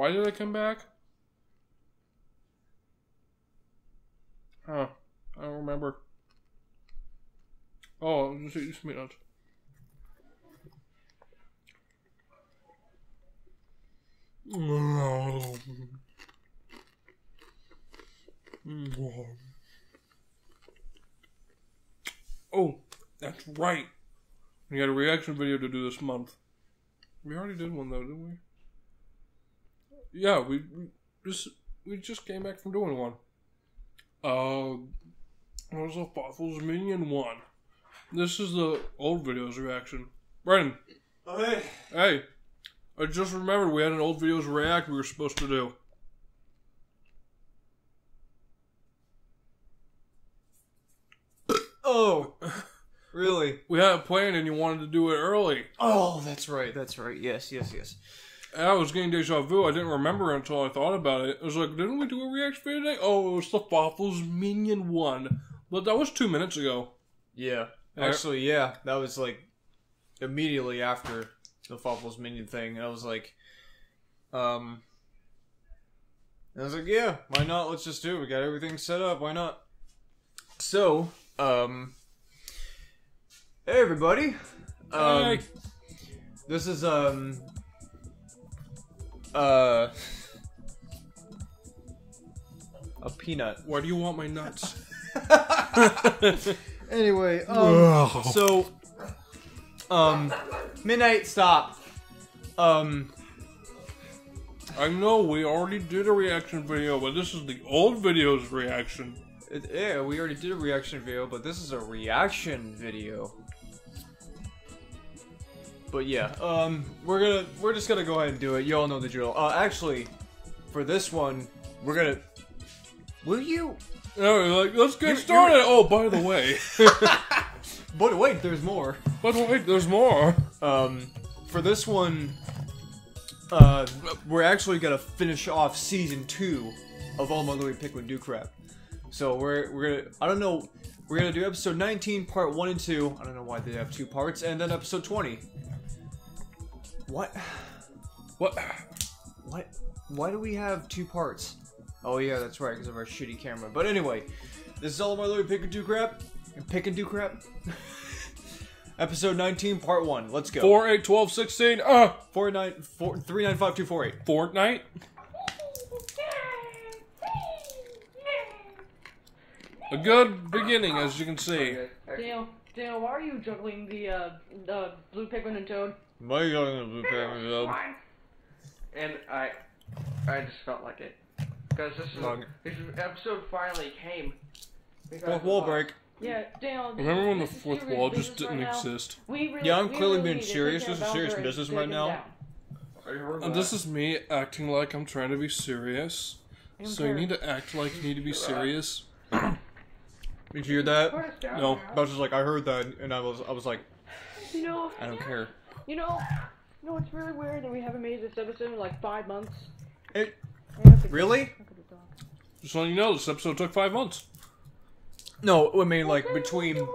Why did I come back? Huh. I don't remember. Oh, just eat some peanuts. Oh, that's right. We got a reaction video to do this month. We already did one though, didn't we? Yeah, we, we just we just came back from doing one. Uh, it was a Fossils Minion one. This is the old videos reaction. Brandon, Oh, hey. hey, I just remembered we had an old videos react we were supposed to do. Oh, really? We had a plan and you wanted to do it early. Oh, that's right. That's right. Yes, yes, yes. I was getting deja vu. I didn't remember until I thought about it. I was like, didn't we do a reaction video today? Oh, it was the Fossils Minion one. But that was two minutes ago. Yeah. Actually, yeah. That was like immediately after the Fuffles Minion thing. I was like, um, I was like, yeah, why not? Let's just do it. We got everything set up. Why not? So, um, hey everybody. Um, Hey. this is um, uh, a peanut. Why do you want my nuts? Anyway, um, so, um, midnight stop. Um, I know we already did a reaction video, but this is the old videos reaction. it, yeah, we already did a reaction video, but this is a reaction video. But yeah, um, we're gonna, we're just gonna go ahead and do it. You all know the drill. Uh, actually, for this one, we're gonna. Will you? No, like let's get started. Oh, by the way, But wait, there's more. the way, there's more. Um, for this one, uh, we're actually gonna finish off season two of Olimar Louis Pikmin Do Crap. So we're we're gonna I don't know we're gonna do episode 19, part one and two. I don't know why they have two parts, and then episode 20. What? What? What? Why do we have two parts? Oh yeah, that's right, because of our shitty camera. But anyway, this is all my little Pikmin Do Crap. And Pikmin Do Crap. Episode 19, part 1. Let's go. Four, eight, twelve, sixteen. Ah, Four nine four three nine five two four eight. Fortnite. A good beginning, as you can see. Daniel, Daniel, why are you juggling the uh, the blue Pikmin and Toad? My God, the blue camera Fine. And I, I just felt like it because this is Long. this episode finally came. Fourth wall break. Yeah, Daniel. Remember when the fourth wall just didn't right exist? We really, Yeah, I'm we clearly really being need to take serious. This of is serious business right now. down. I heard And this is me acting like I'm trying to be serious. So you need to act like you need to be serious. Did you hear that? Put us down No. I was just like, I heard that, and I was, I was like, You know, I don't care. you know, you know, it's really weird that we haven't made this episode in like five months. It, I have to- really? I could talk. Just letting you know, this episode took five months. No, I mean like between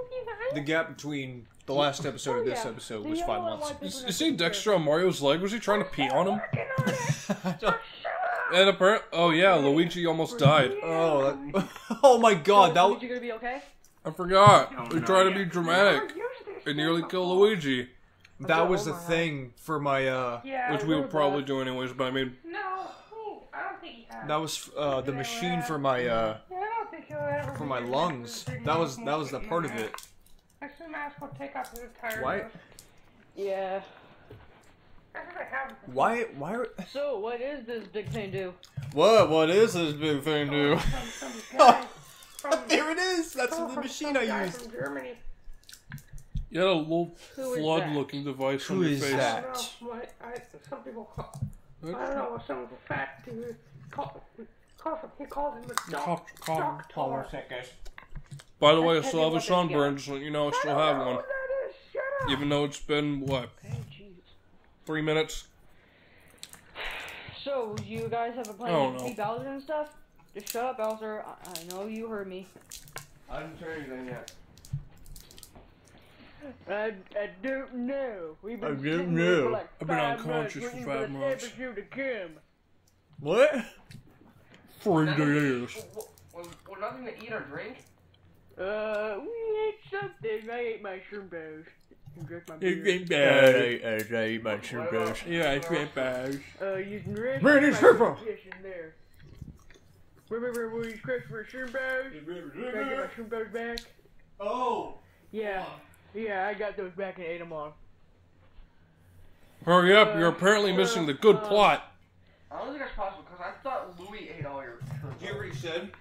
the gap between the oh, last episode and oh, this Yeah. episode Do was five months. You, people you have see to Dexter on Mario's leg? Was he trying to pee on him? On. And apparently, oh yeah, Luigi almost died. oh, that, oh my God, that Is was, you gonna be okay? I forgot. No, We no, tried to be dramatic Never used this and nearly before. kill Luigi, that was the Oh my God. thing for my uh. Yeah. which we would probably do anyways. But I mean, No, I don't think he has. That was uh the machine for my uh Yeah, I don't think he'll ever for my lungs. That was that was the part of that. it. I assume Ash will take off his entire. Why- Yeah. I think I have. Why why are, So, what is this big thing do? what what is this big thing do? Some, some guy from, there it is. That's oh, the machine I used. From Germany. You had a little flood-looking device Who on your is face. that? I don't know what I, some people call. I don't know what some fact he was call, call, he called him a doc, Cough, cough, doctor. By the way, I still have a sunburn. Just let you know, I still have one. What that is? Shut up. Even though it's been what Hey, jeez. three minutes. So, you guys have a plan Oh, to no. defeat Bowser and stuff? Just shut up, Bowser. I, I know you heard me. I didn't turn anything yet. I, I don't know. We've I been don't sitting here know. for like I've been five unconscious for five months. episode to come. What? Three days. Well, well, well, nothing to eat or drink? Uh, we ate something. I ate my shrimp bows. And drank my beer. ain't bad. I, I eat my shrimp roast. Yeah, it's ain't bad. Uh, you can rest Man, my it's purple. fish in there. Remember when we scratched for shrimp bows? Can I get my shrimp bows back? Oh. Yeah. Yeah, I got those back and ate them all. Hurry up, you're apparently uh, missing the good uh, plot. I don't think that's possible because I thought Louis ate all your shrimp. You already said?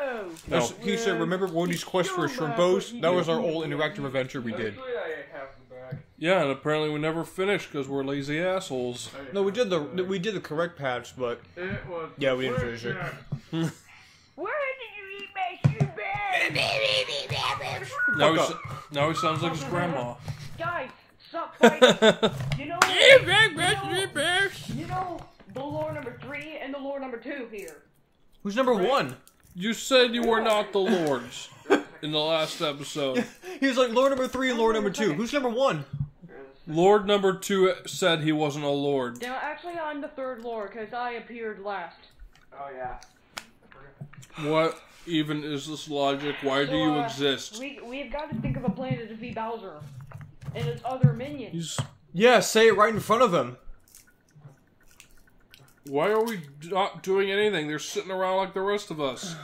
Oh. No. He said, remember Woody's quest for shrimpos? That was our old interactive adventure we did. Actually, I ate half the bag. Yeah, and apparently we never finished because we're lazy assholes. No, we did the we did the correct patch, but It was. yeah, we didn't finish it. Where did you eat my shrimp bows? Now Fuck s- now he sounds like his grandma. Guys, stop fighting. you know, you know the lore number three and the lore number two here. Who's number one? You said you were not the lords in the last episode. He was like lore number three and lore number two. Who's number one? Lord number two said he wasn't a lord. Now, actually, I'm the third lord because I appeared last. Oh, yeah. What even is this logic? Why do you uh, exist? We we've got to think of a plan to defeat Bowser and his other minions. He's, Yeah, say it right in front of him. why are we not doing anything? They're sitting around like the rest of us.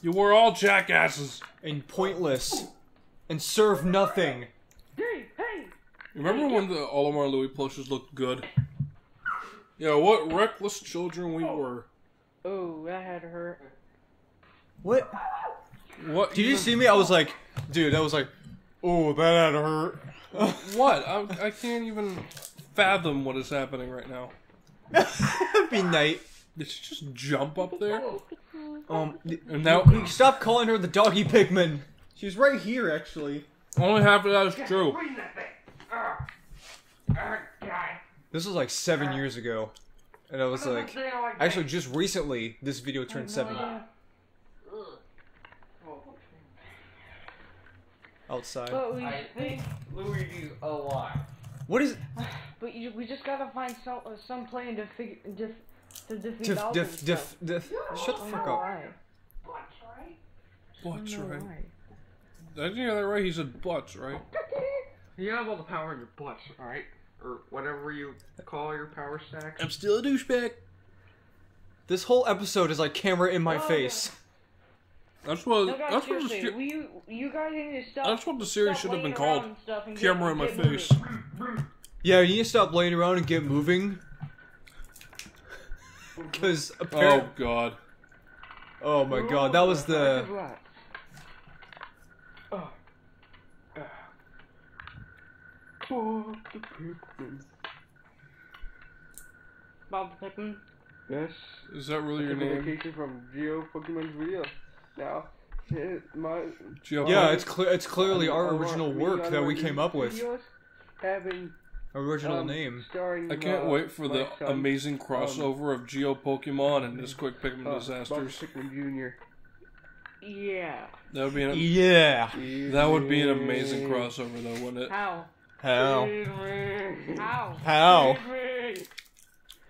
You were all jackasses. And pointless. And serve nothing. Hey, hey! Remember when the Olimar Louis plushes looked good? Yeah, what reckless children we were. Oh, that had to hurt. What? What? Did you see me? I was like, dude, that was like, oh, that had to hurt. What? I, I can't even fathom what is happening right now. Happy night. Did she just jump up there? Um, And now you stop calling her the doggy Pikmin. She's right here, actually. only half of that is true. Bring that thing. Ugh. Ugh, God. This was like seven years ago, and I was like, does it say like actually, just recently, this video turned seven. that? Ugh. Oh, Outside. But we, I we think Luigi's alive. What is but you, we just gotta find some uh, some plan to figure def, to defeat diff Bowser. diff diff diff? Shut the fuck up. why. What's right? I don't Butts, right? why. Did you hear that right? He said butts, right? You have all the power in your butts, alright? Or whatever you call your power stacks. I'm still a douchebag. This whole episode is like camera in my Oh, face. That's what. No, guys, that's what the. seriously, you, you guys need to stop. That's what the series should have been called. and and Camera get, in my face. moving. Yeah, you need to stop laying around and get moving. Because apparently. Oh God. oh my god, that was the. Right. Oh. Uh. Fuck the Pikmin. Bob the Pikmin. Yes. Is that really your name? vacation from Geo Pokemon's video. Now, it, my Geo- Yeah, it's clear. It's clearly our original me work that we came up with. Having Original um, name. I can't uh, wait for the son, amazing crossover of Geo Pokemon and this quick Pikmin uh, disasters. Bob Pikmin Yeah. That would be an Yeah. That would be an amazing crossover, though, wouldn't it? How? How? How? How?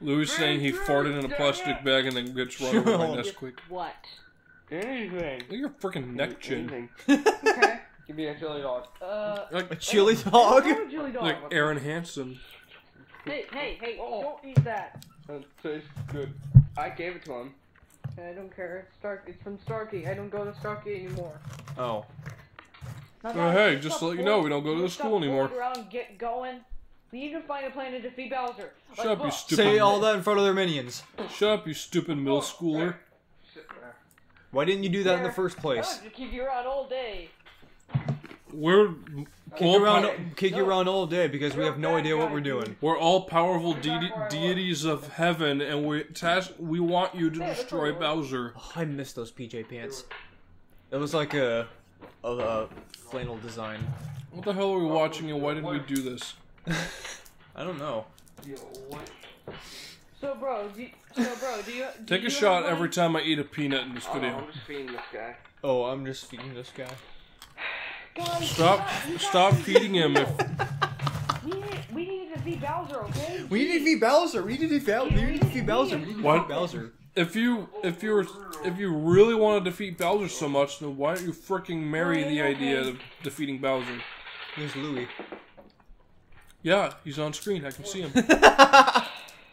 Louis saying he farted in a plastic bag and then gets run over by Sure. Nesquik. What? Anything. Look at your freaking neck chin. Anything. Okay. Give me a chili dog. Uh. A Like, chili dog? I'm a chili dog. like Aaron Hansen. Hey, hey, hey! Oh. Don't eat that. It tastes good. I gave it to him. I don't care. It's Stark. It's from Starkey. I don't go to Starkey anymore. Oh. Now, guys, hey, just stop to let you know, we don't go to the school anymore. Around, get going. We need to find a plan to defeat Bowser. Shut Like, up, you look, stupid. Say all that in front of their minions. Shut up, you stupid middle schooler. Sit there. Why didn't you do that in the first place? want to keep you around all day. We're Kick all you around, pow- kick you around all day because we have no idea what we're doing. we're all powerful de- deities of heaven, and we task we want you to destroy Bowser. Oh, I miss those PJ pants. It was like a, a, a flannel design. What the hell are we watching, and why did we do this? I don't know. Yo, what? So, bro, bro, do you, so bro, do you do Take you a have shot money? every time I eat a peanut in this Oh. I'm just feeding this guy. Oh, I'm just feeding this guy. Guys, Stop, you got- you got stop feeding him. If We need, we need to feed Bowser, okay? We need to feed Bowser. We need to feed Bowser. We need to feed Bowser. We need to What? Bowser. if you if you were if you really want to defeat Bowser so much, then why don't you freaking marry oh, the idea of defeating Bowser? Here's Louis. Yeah, he's on screen. I can see him.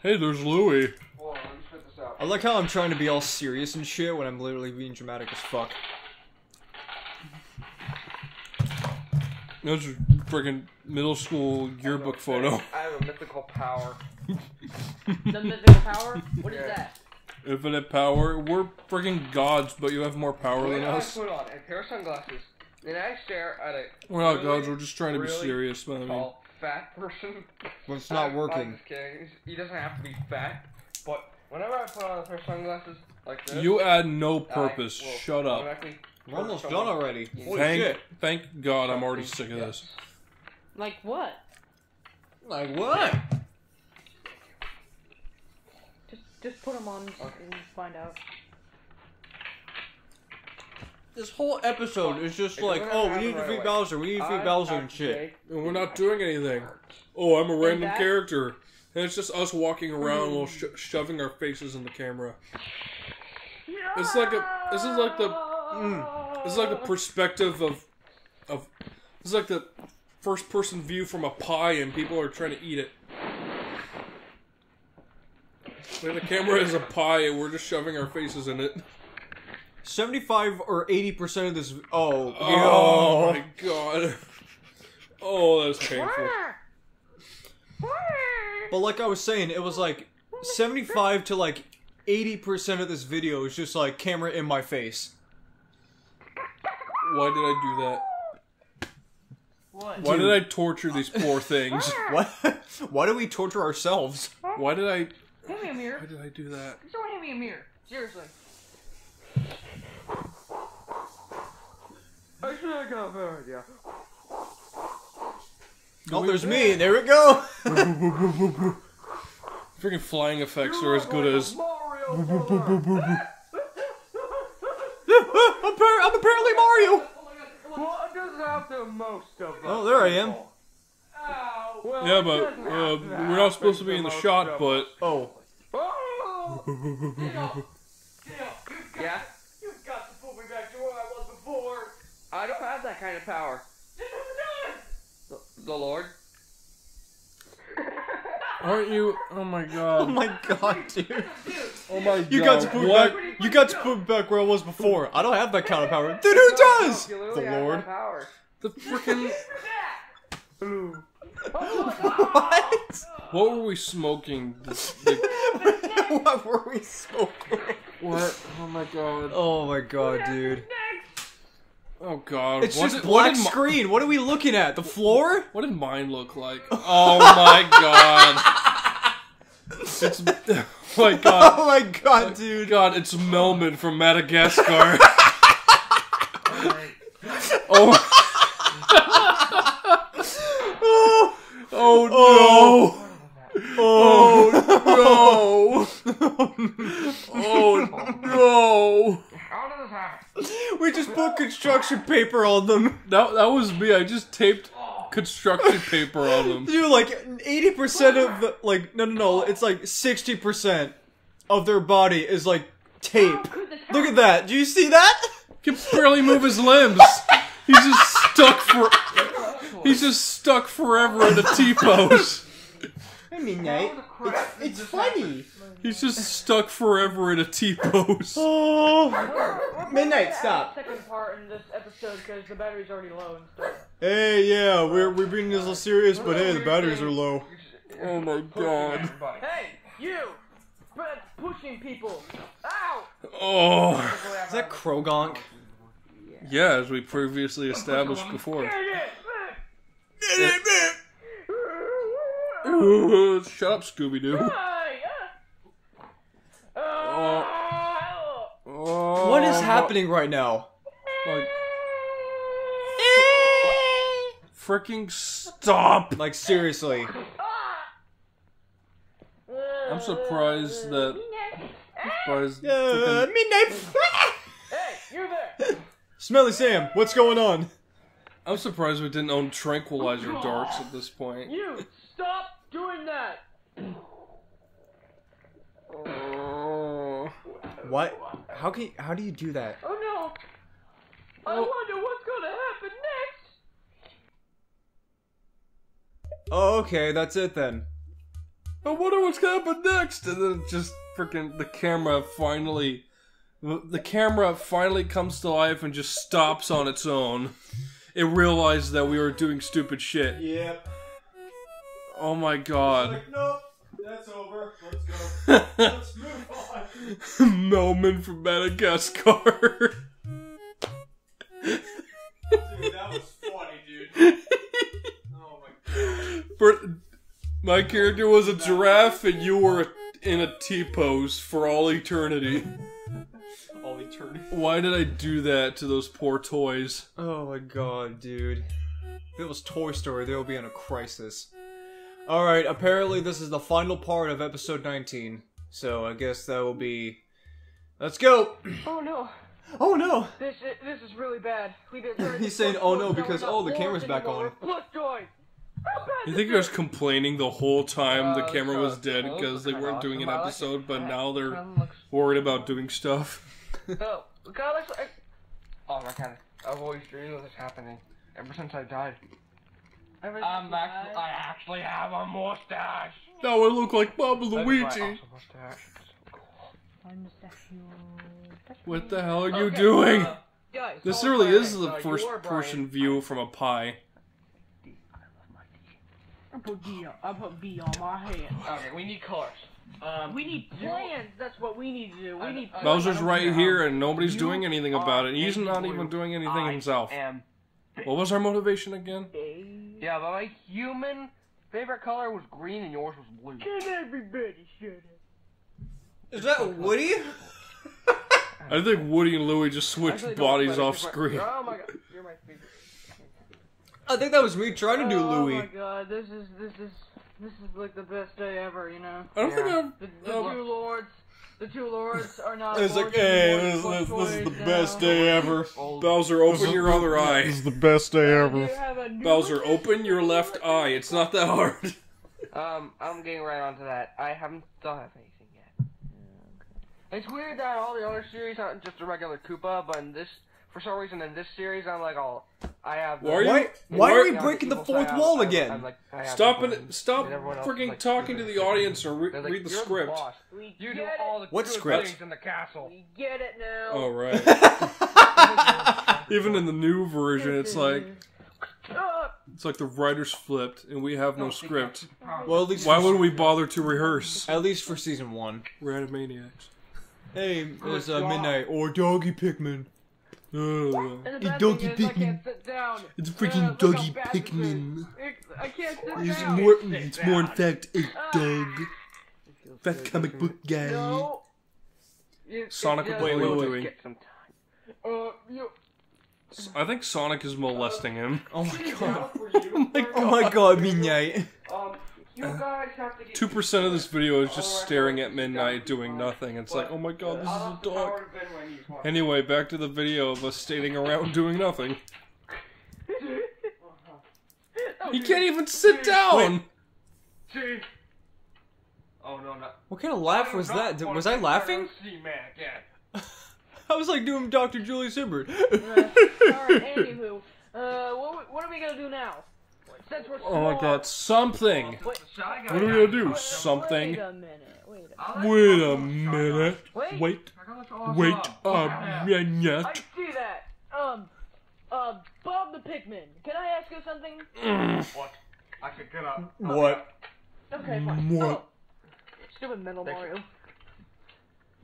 hey, there's Louis. Hold on, let me spit this out. I like how I'm trying to be all serious and shit when I'm literally being dramatic as fuck. That's a freaking middle school yearbook photo. I have a mythical power. The mythical power? What is Yeah. that? Infinite power. We're freaking gods, but you have more power When than I us. put on a pair of sunglasses, and I stare at it. We're not really, gods. We're just trying to be serious. But I mean, tall, fat person. Well, it's not I'm- working. I'm just kidding. He's- He doesn't have to be fat, but whenever I put on a pair of sunglasses like this, you add no I purpose. Shut up. automatically We're almost done already. Holy Thank, shit. thank God, I'm already sick of this. Like what? Like what? Just just put them on and find out. This whole episode is just It's like, oh, we need to right. Bowser. We need to feed I Bowser and shit. And we're not doing anything. Oh, I'm a random that- character. And it's just us walking around while sho- shoving our faces in the camera. It's like a. This is like the. Mm, this is like the perspective of. Of. This is like the first person view from a pie, and people are trying to eat it. Like the camera is a pie, and we're just shoving our faces in it. 75 or 80% of this. Oh, Oh yo. my god. Oh, that's painful. But like I was saying, it was like 75 to like 80% of this video is just like camera in my face. Why did I do that? What? Why did I torture these poor things? What? Why do we torture ourselves? Why did I? Hand me a mirror. Why did I do that? Someone hand me a mirror. Seriously. Actually, I got a better idea. Oh, there's me. There we go. Freaking flying effects are as good as. Mario. I'm, I'm apparently Mario. What does have most of? Oh, there I am. Well, Yeah, but uh, we're not supposed to be in the shot. But Oh. Oh! yeah? You've got to put me back to where I was before. I don't have that kind of power. The, the Lord? aren't you? Oh my god. Oh my god, dude. Oh my god! You got to put what? back. You got to put me back where I was before. I don't have that kind of power. Then who does? You The Lord. power. The freaking. What? What were we smoking? This, the, what were we smoking? what? Oh my god! Oh my god, dude. Oh god! It's what just did, what black did, mi- screen. What are we looking at? The floor? what did mine look like? Oh my god! It's oh my god! Oh my god, dude. God, it's Melman from Madagascar. oh. Oh, Oh oh, no! Oh no! How did this happen? we just put construction paper on them. That that was me. I just taped construction paper on them. Dude, like 80% of the, like, no, no, no, it's like 60% of their body is like tape. Look at that. Do you see that? He can barely move his limbs. He's just stuck for. He's just stuck forever in a T pose. I mean, Nate, it's, it's funny. He's just stuck forever in a T pose. Oh, Midnight, stop. Second part in this episode because the battery's already low and stuff. Hey, yeah, we're we're being this little serious, but hey, the batteries are low. Oh my god. Hey, you! Quit pushing people! Ow! Oh. Is that Krogonk? Yeah, as we previously established before. Ooh, Shut up, Scooby Doo. Hey! Uh, Oh, What is happening right now? Like, freaking stop! Like seriously. I'm surprised that surprised Uh, frickin- midnight. Hey, you there! Smelly Sam, what's going on? I'm surprised we didn't own tranquilizer darts at this point. You stop doing that! Oh. What? How can? You, how do you do that? Oh no! I Oh. wonder what's gonna happen next! Oh, okay, that's it then. I wonder what's gonna happen next, and then just freaking the camera finally, the camera finally comes to life and just stops on its own. It realized that we were doing stupid shit. Yep. Oh my god. nope, that's over. Let's go. Let's move on. Melman from Madagascar. Dude, that was funny, dude. Oh my god. For, my character was a giraffe, and you were in a T pose for all eternity. All eternity. Why did I do that to those poor toys? Oh my god, dude. If it was Toy Story, they would be in a crisis. Alright, apparently this is the final part of episode 19. So I guess that will be. Let's go! Oh no! Oh no! This is, this is really bad. We've been He's saying, "Oh, no," because, oh, the camera's back on. we're Plus joy. How bad You think he was complaining the whole time the Uh, camera was dead because they weren't doing an awesome. I like episode, but now they're worried about doing stuff? Oh, the guy looks like. Oh my god, I've always dreamed of this happening ever since I died. Ever I'm since actually, I- I actually have a mustache. Now I look like Bob That is Luigi. What the hell are you Okay, doing? uh, Guys, This really Brian, is the so you first person view from a pie. I put D on, I put B on my head. Okay, we need cars. Um, We need You- plans. That's what we need to do. We I- need. Bowser's right here and nobody's doing anything about it. He's not even doing anything I himself. am. What was our motivation again? Yeah, but my human favorite color was green and yours was blue. Can everybody shut up? Is that Woody? I think Woody and Louie just switched Actually, bodies off it's screen. Oh my god, you're my favorite. I think that was me trying to do Louis. oh my god, this is this is this is like the best day ever. You know, I don't think Yeah. I've. the, the Oh. two lords, the two lords are not. It's like, hey, this, this, this is the best now. day ever. Old. Bowser, open your other eye. This is the best day You have a new Bowser, open your left eye. It's not that hard. Um, I'm getting right onto that. I haven't still have anything yet. It's weird that all the other series aren't just a regular Koopa, but in this, for some reason, in this series, I'm like all, I have. Why are you- Why, why are we breaking the fourth I'm- wall I'm- again? I'm like, I have Stop it! Stop and everyone freaking like, talking to the audience or re- like, read the "You're script. boss. We You do all the What script? things in the castle. We get it now. Oh right. Even in the new version, it's like Uh, it's like the writers flipped, and we have no script. well, at least Why for, would we bother to rehearse? at least for season one. We're out of maniacs. Hey, it's uh, God. midnight or doggy Pikmin. Ugh. and the Hey, bad Doggy thing is I Pikmin. can't sit down. It's Uh, freaking look how Doggy fast. Pikmin. It- I can't sit It's down. more. It's more in fact a dog. Fat comic book guy. No. You- Sonic, you what just are you doing? Get some time. Uh, you. I think Sonic is molesting him. Oh my god. Oh my Oh my god, midnight. Um, you guys have to get. Two percent of this video is just staring at midnight doing nothing. It's like, oh my god, this is a dog. power to bend my knees more. Anyway, back to the video of us standing around doing nothing. He can't even sit down. Oh no, no. What kind of laugh was that? Was I laughing? I was like doing Dr. Julius Hibbert. Alright, anywho. Uh, what, what are we gonna do now? Since we're Oh my small- god, something. Wait, So I got What are we gonna do? wait, Something. Wait a minute. Wait a I like Wait a minute. Wait. Wait. I got all a I minute. see that. Um, uh, Bob the Pikmin. Can I ask you something? What? I should get up. what? Okay, fine. What? Oh, stupid mental Thank. Mario.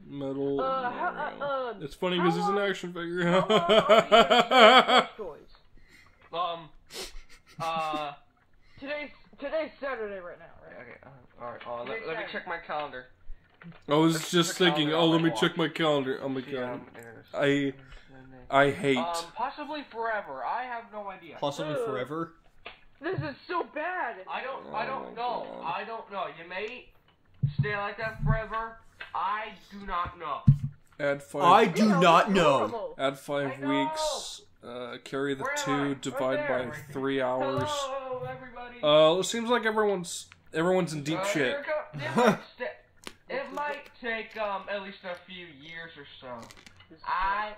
Metal. Uh, how, uh, uh, It's funny because he's an action how figure. long are you gonna? Um. Uh. Today's today's Saturday right now, right? Okay. Uh, all right. Uh, let, let me check my calendar. I was just thinking, oh, let my me check my calendar. Oh my See, god. um, I. I hate. Um, possibly forever. I have no idea. Possibly forever? This is so bad. I don't. I Oh don't know. God. I don't know. You may stay stay like that forever? I do not know. Add five. I do not know. horrible. Add five I know. weeks. Uh, carry the Where two. Divide by three hours. Hello, everybody. Uh, it seems like everyone's everyone's in deep Uh, shit. It might, it take um at least a few years or so. I.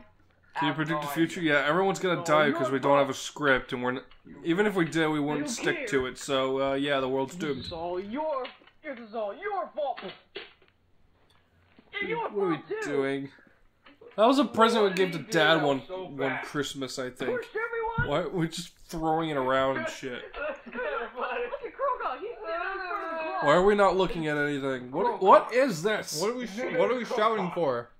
Can you predict the future? Yeah, everyone's gonna die because we don't have a script, and we're n- even if we did, we wouldn't stick to it. So uh, yeah, the world's doomed. is all your. This is all your fault. It's your What are we too. doing? That was a present we gave to Dad one so one? Christmas, I think. Push. Why we're just throwing it around and shit? Look at Kroga. He's standing in front of the clock. Why are we not looking at anything? What what is this? What are we? Sh- what are we shouting for?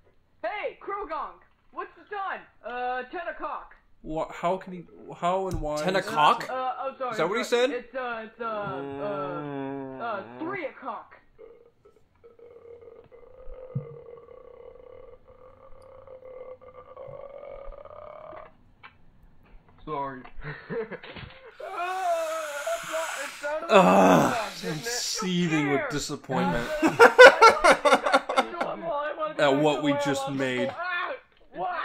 Hey, Krogong. What's the time? Uh, ten o'clock. What? How can he? How and why? Ten o'clock? Uh, I'm sorry. Is that what he it's, said? It's uh, it's uh, uh, uh, three o'clock. Sorry. Ugh, I'm seething with disappointment at what we just made. What?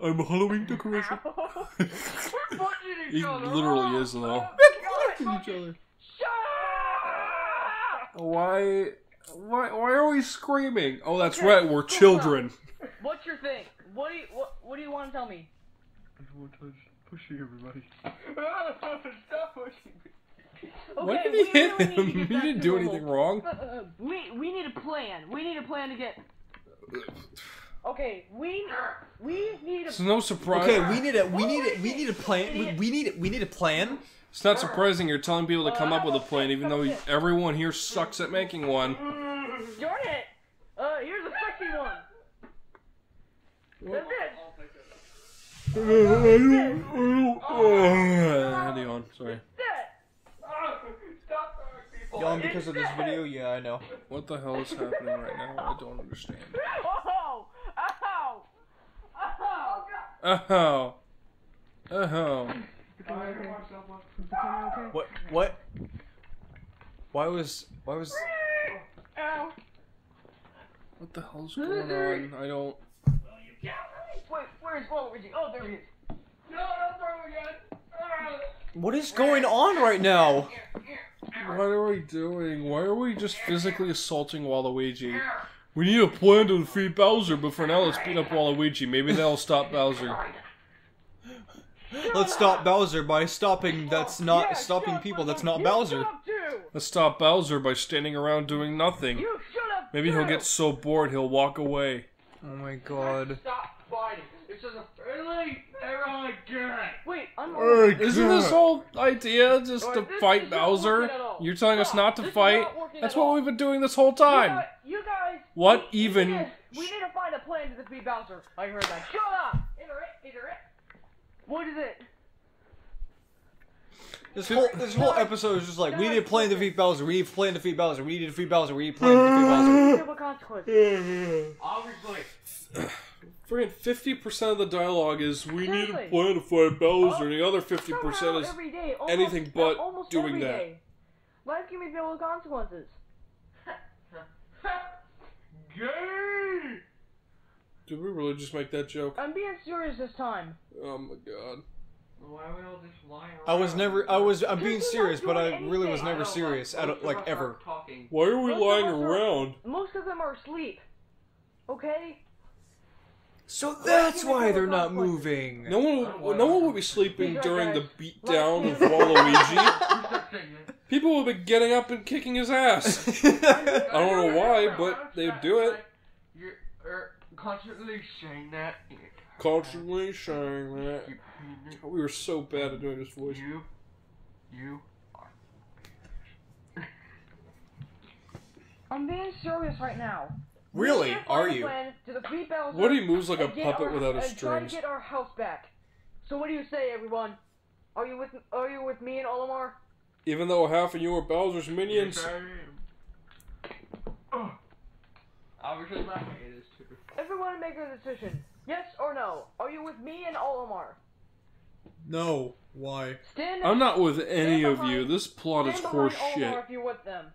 I'm a Halloween decoration. he literally is though. each other. Why? Why? Why are we screaming? Oh, that's right. We're children. What's your thing? What do you what What do you want to tell me? Pushing everybody. Stop pushing me. Why Okay, did he we hit really him? get He didn't do normal. anything wrong. Uh, uh, we we need a plan. We need a plan to get. Okay, we we need It's no surprise. Okay, we need a we need a we need a plan. We, we need we need a plan. It's not surprising you're telling people to come up with a plan, even though everyone here sucks at making one. Darn it! Uh, here's a sexy one. That's it. Hang on, sorry. Yawn because of this video. Yeah, I know. What the hell is happening right now? I don't understand. Oh! Ow! Ow! Oh, oh. What what? Why was why was Ow! What the hell's going on? I don't. Wait, where's Waluigi? Oh, there he is. No, don't throw again. Ah. what is going on right now? What are we doing? Why are we just physically assaulting Waluigi? We need a plan to defeat Bowser, but for now, let's beat up Waluigi. Maybe that'll stop Bowser. Let's stop Bowser by stopping. That's not Yeah, stopping people. That's not Bowser. Shut. Let's stop Bowser by standing around doing nothing. You shut up. Maybe he'll get so bored he'll walk away. Oh my god. Stop fighting. This is a friendly everyone again. Wait, I'm. Isn't this whole idea just to this fight is not Bowser? working at all. You're telling us Stop. not to This is fight? not working That's at what all. we've been doing this whole You time. guys, you guys. What we- we even- need We need to find a plan to defeat Bowser. I heard that. Shut up. Is it? Is it? What is it? This whole this whole episode is just like we need a plan to defeat Bowser. We need a plan to defeat Bowser. We need to defeat Bowser. We need a plan to defeat Bowser. Civil consequences. Obviously. Friggin' fifty percent of the dialogue is we need a plan to fight Bowser, oh, and the other fifty percent is every day, almost, anything but almost doing every that. day. Life can be filled with consequences. Gay. Did we really just make that joke? I'm being serious this time. Oh my god. Why are we all just lying around? I was never. I was. I'm being Because we're not serious, but I doing really was never I serious. like- I don't of like ever. Talking. Why are we Most lying us are- around? Most of them are asleep. Okay? So that's Why why they're not come up with- moving. No one, will, no one will be sleeping during the guys. beatdown of Waluigi. You start saying it. People will be getting up and kicking his ass. I don't know why, but they do it. You're er, constantly saying that. Constantly saying that. Keep repeating it. We were so bad at doing this voice. You, you are. I'm being serious right now. Really? We need to Are you? plan to defeat Bowser What he moves like a puppet our- without his and try to strings. get our house back. So what do you say, everyone? Are you with Are you with me and Olimar? Even though half of you are Bowser's minions. Yes, I am. Ugh. Obviously, my hand is too. Everyone make a decision. Yes or no? Are you with me and Olimar? No. Why? Stand. I'm not with any Stand of you. This plot is stand horse behind shit. Olimar if you're with them.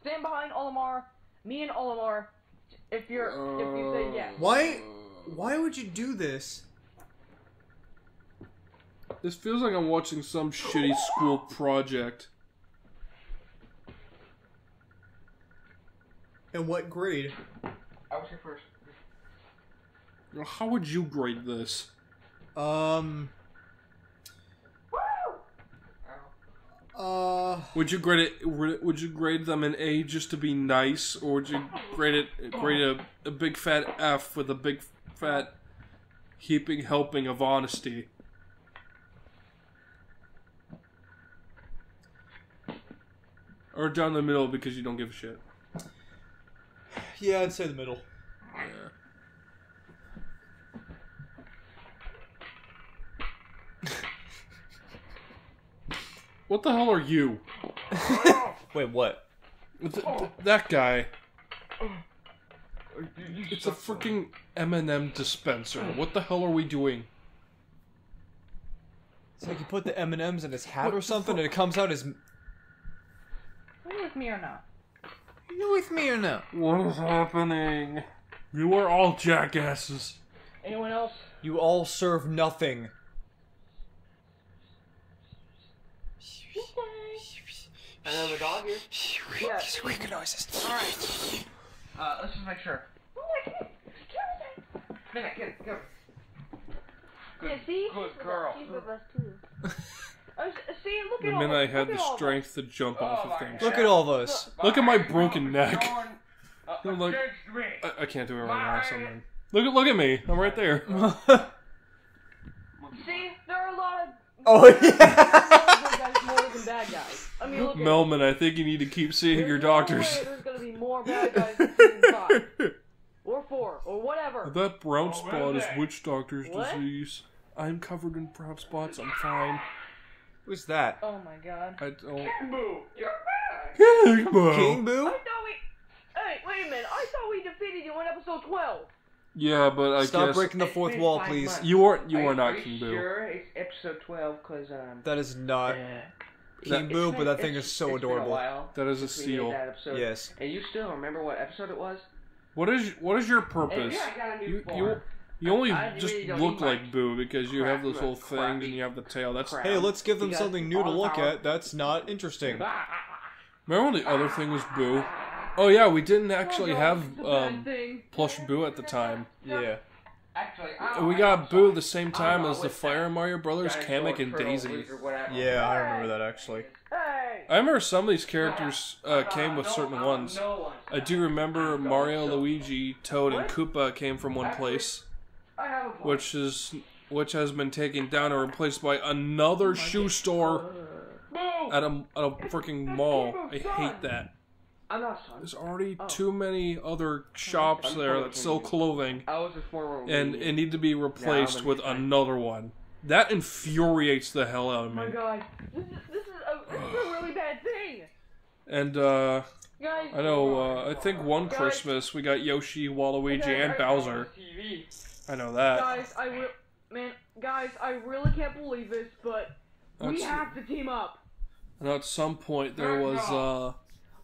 stand behind Olimar, me and Olimar. If you're, if you say yes. Why? Why would you do this? This feels like I'm watching some shitty school project. And what grade? I was here first. How would you grade this? Um. Uh. Would you grade it? Would you grade them an A just to be nice, or would you grade it grade a, a big fat F with a big fat heaping helping of honesty? Or down the middle because you don't give a shit. Yeah, I'd say the middle. Yeah. What the hell are you? Wait, what? Th- th- that guy. It's a freaking M&M dispenser. What the hell are we doing? It's like you put the M and M's in his hat or something, and it comes out as. Are you with me or not? Are You with me or not? What is happening? You are all jackasses. Anyone else? You all serve nothing. Another dog here. Yeah. Squeaking noises. Alright. Uh, let's just make sure. Minute, get it, go. Good, Yeah, see? good girl. She's with us too. Uh, see, look The at minute I had the strength to jump Oh off of things. Look at all of us. Look at my broken neck. Uh, I'm like- I, I can't do it right now. Something. Look at look at me. I'm right there. See, there are a lot of oh good yeah. guys more than bad guys. I mean, look at Melman, I think you need to keep seeing your doctors. way There's gonna be more bad guys than five. Or four, or whatever. That brown Oh, spot is witch doctor's What? disease. I'm covered in brown spots. I'm fine. Who's that? Oh my god. I don't. Boo, you're back. King King I thought we. Hey, wait a minute. I thought we defeated you in episode 12. Yeah, but I Stop guess breaking the fourth wall, please. months. you are you are Are not you King Boo. Sure, it's episode twelve because um. That is not yeah. King It's Boo, but that thing is so it's been a adorable. while That is a since we made seal. that episode. Yes. And you still remember what episode it was? What is what is your And purpose? yeah, I got a new You you form. you only I just really look like Boo because you have crap- those whole crap- things and you have the tail. That's crap. Hey, let's give them something new to look at. That's not interesting. remember when the other thing was Boo. Oh yeah, we didn't actually Oh, God, have it's a bad um, plush Boo at the time. Yeah. Actually, I we got I'm Boo the same time as the Fire. Mario Brothers, Dinosaur, Kamek and Daisy. Yeah, I remember that actually. Hey! I remember some of these characters uh, came with certain ones. no I do remember I'm Mario, Luigi, Toad, and What? Koopa came from one Actually- place, I have a point. which is which has been taken down and replaced by another shoe store Boo! at a at a freaking mall. I hate that. I'm not son. There's already Oh. too many other shops I'm there that sell clothing, I was a former and it need to be replaced with another one. That infuriates the hell out of me. Oh my god. This is, this is, a, this is a really bad thing. And uh, Guys. I know. Uh, I think one Guys. Christmas we got Yoshi, Waluigi, Okay, and I- Bowser. I know that. Guys, I re- Man, guys, I really can't believe this, but we have to team up. And at some point there was uh,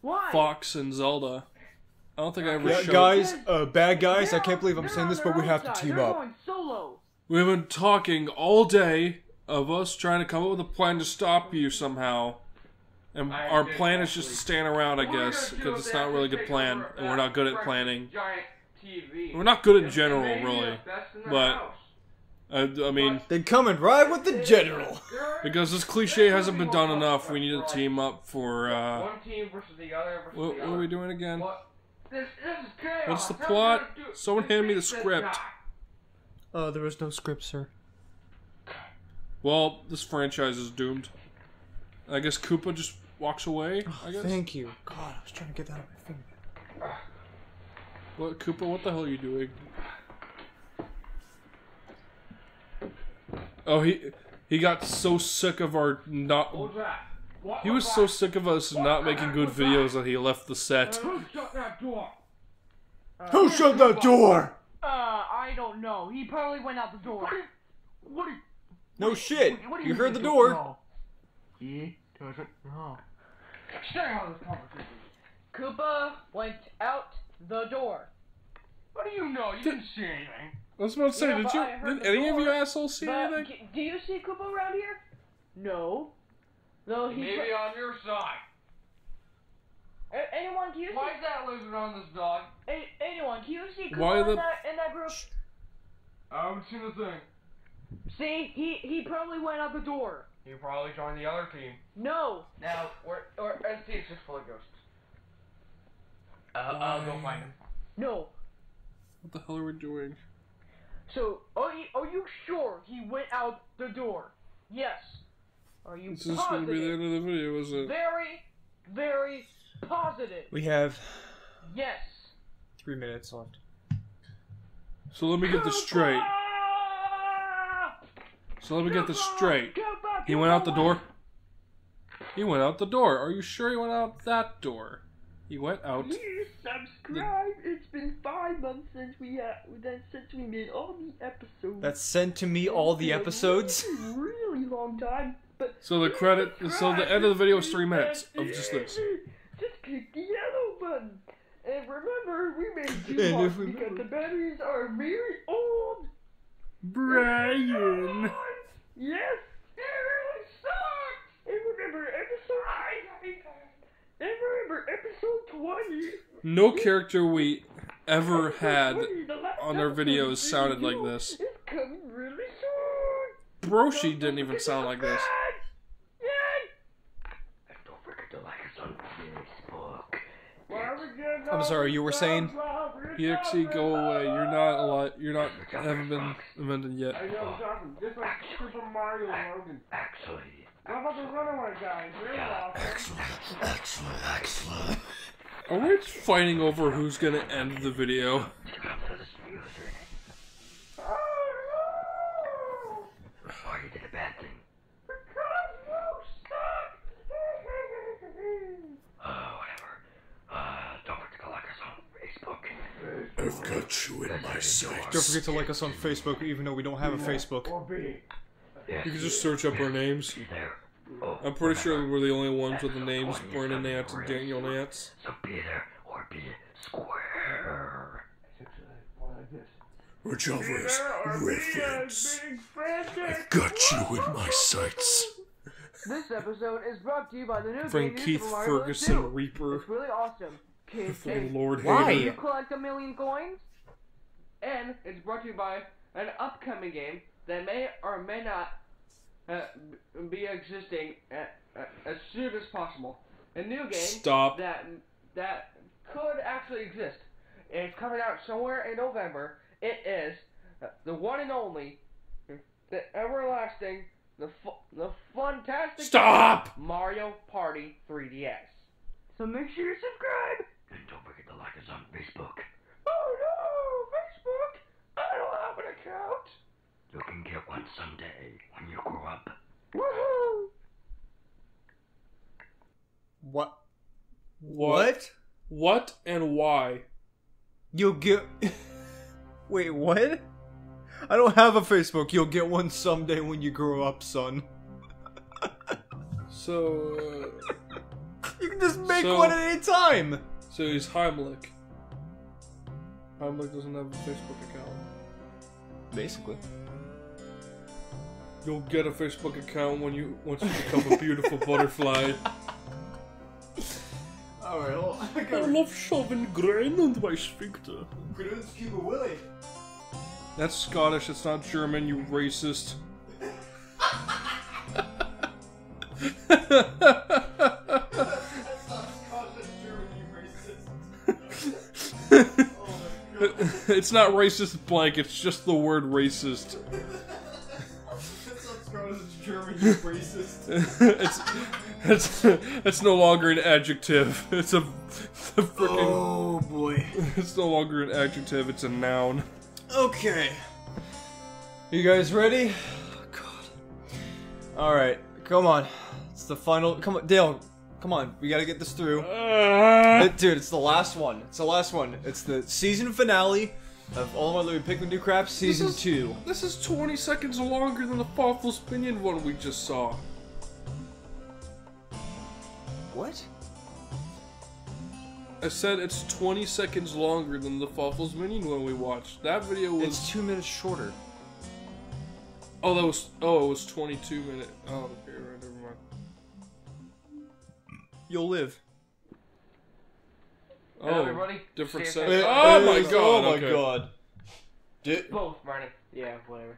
Why? Fox and Zelda. I don't think I ever Yeah, showed. guys, uh, bad guys, I They're can't believe I'm saying this, but we have to team They're up. Going solo. We've been talking all day of us trying to come up with a plan to stop you somehow. And I our did plan is just to stand around, I What are guess, because it's not a really actually good plan, and we're not good at planning. Giant TV. We're not good in general, really. the best in the but- house. I, I mean, Then come and ride with the general. Because this cliche hasn't been done enough, we need to team up for. uh... one team versus the other versus What, the what are we doing again? This, this. What's the plot? can Someone hand me the script. guy. Uh, there is no script, sir. Well, this franchise is doomed. I guess Koopa just walks away. I guess. Thank you. God, I was trying to get that on my finger. What Koopa? What the hell are you doing? Oh, he he got so sick of our not. Who's that? What He was that? so sick of us not making good videos that he left the set. Who shut that door? Who shut that door? Uh, I don't know. He probably went out the door. What? do you- No shit. What do you You heard the door. doesn't know? He doesn't know. Stay out of this conversation. Koopa went out the door. What do you know? You didn't see anything. I was about to say, Yeah, did you? I Did the any of you assholes see But anything? g- do you see Koopa around here? No. No, he. Maybe on your side. A- anyone, can you Why see? is that lizard on this dog? A- anyone, can you see Koopa Why in the- that in that group? I haven't seen a thing. See, he he probably went out the door. He probably joined the other team. No. Now, we're, or ST is just full of ghosts. Uh, I'll go find him. No. What the hell are we doing? So, are you are you sure he went out the door? Yes. Are you This is going to be the positive? end of the video, is it? Very, very positive. We have Yes. three minutes left. So let me get this straight. So let me get this straight. Koopa, He went out the door. He went out the door. Are you sure he went out that door? He went out. Please subscribe. It's been five months since we uh, since we made all the episodes. That's sent to me all the It's been a episodes. Really, really long time. But So the credit. So the end of the video is three minutes of just this. Just click the yellow button. And remember, we made two And parts because the batteries are very old. Brian. Yes, it really sucks. And remember episode. And remember episode twenty. No character we ever had 20, on our videos sounded like this. really soon. Broshi didn't even sound like this. Yay! And don't forget to like us on Facebook. I'm sorry, you were saying? EXE, go away. You're not alive. You're not. Haven't been invented yet. I know. Just like Super Mario Logan. Actually, How about the runaway guy? Very awesome. excellent, excellent, excellent. Are we just fighting over who's gonna end the video? After this music. Why you did a bad thing? Uh, whatever. Uh, don't forget to like us on Facebook. I've got you in my sights. Don't forget to like us on Facebook, even though we don't have a Facebook. Or B. Yes, You can just search up our names. Oh, I'm pretty sure we're the only ones with the names Brandon Nance and Daniel Nance. So be there or be square. Whichever reference. I've got you in my sights. This episode is brought to you by the new Friend game Keith Super Ferguson 2. Reaper. It's really awesome. Kids, Fucking Lord Why? you collect a million coins, and it's brought to you by an upcoming game that may or may not uh, be existing at, uh, as soon as possible. A new game Stop. that that could actually exist. It's coming out somewhere in November. It is uh, the one and only, the everlasting, the fu- the fantastic Stop! Mario Party 3DS. So make sure you subscribe. And don't forget to like us on Facebook. Oh no, Facebook! I don't have an account. You can get one someday when you grow up. Woohoo! What? What? What and why? You'll get. Wait, what? I don't have a Facebook. You'll get one someday when you grow up, son. So, uh, You can just make So- one at any time. so he's Heimlich. Heimlich doesn't have a Facebook account. Basically. You'll get a Facebook account when you once you become a beautiful butterfly. Alright, well, I I love shoving grain into my sphincter. Cuba Willie. That's Scottish. It's not German. You racist. it's not racist blank. It's just the word racist. it's it's it's no longer an adjective. It's a, it's a freaking. Oh boy. It's no longer an adjective. It's a noun. Okay. You guys ready? Oh, God. Alright, come on. It's the final. Come on, Dale. Come on, we gotta get this through. Uh, Dude, it's the last one. It's the last one. It's the season finale of Olimar Louie Pikmin Do Crap Season is- 2. This is 20 seconds longer than the Fawful's Minion one we just saw. What? I I said it's 20 seconds longer than the Fawful's Minion one we watched. That video was. It's two minutes shorter. Oh, that was. Oh, it was 22 minutes. Oh, okay, right, never mind. You'll live. Oh, Hello, everybody. different See set. you Oh my god! Oh my okay. god. Did, Both, Marty. Yeah, whatever.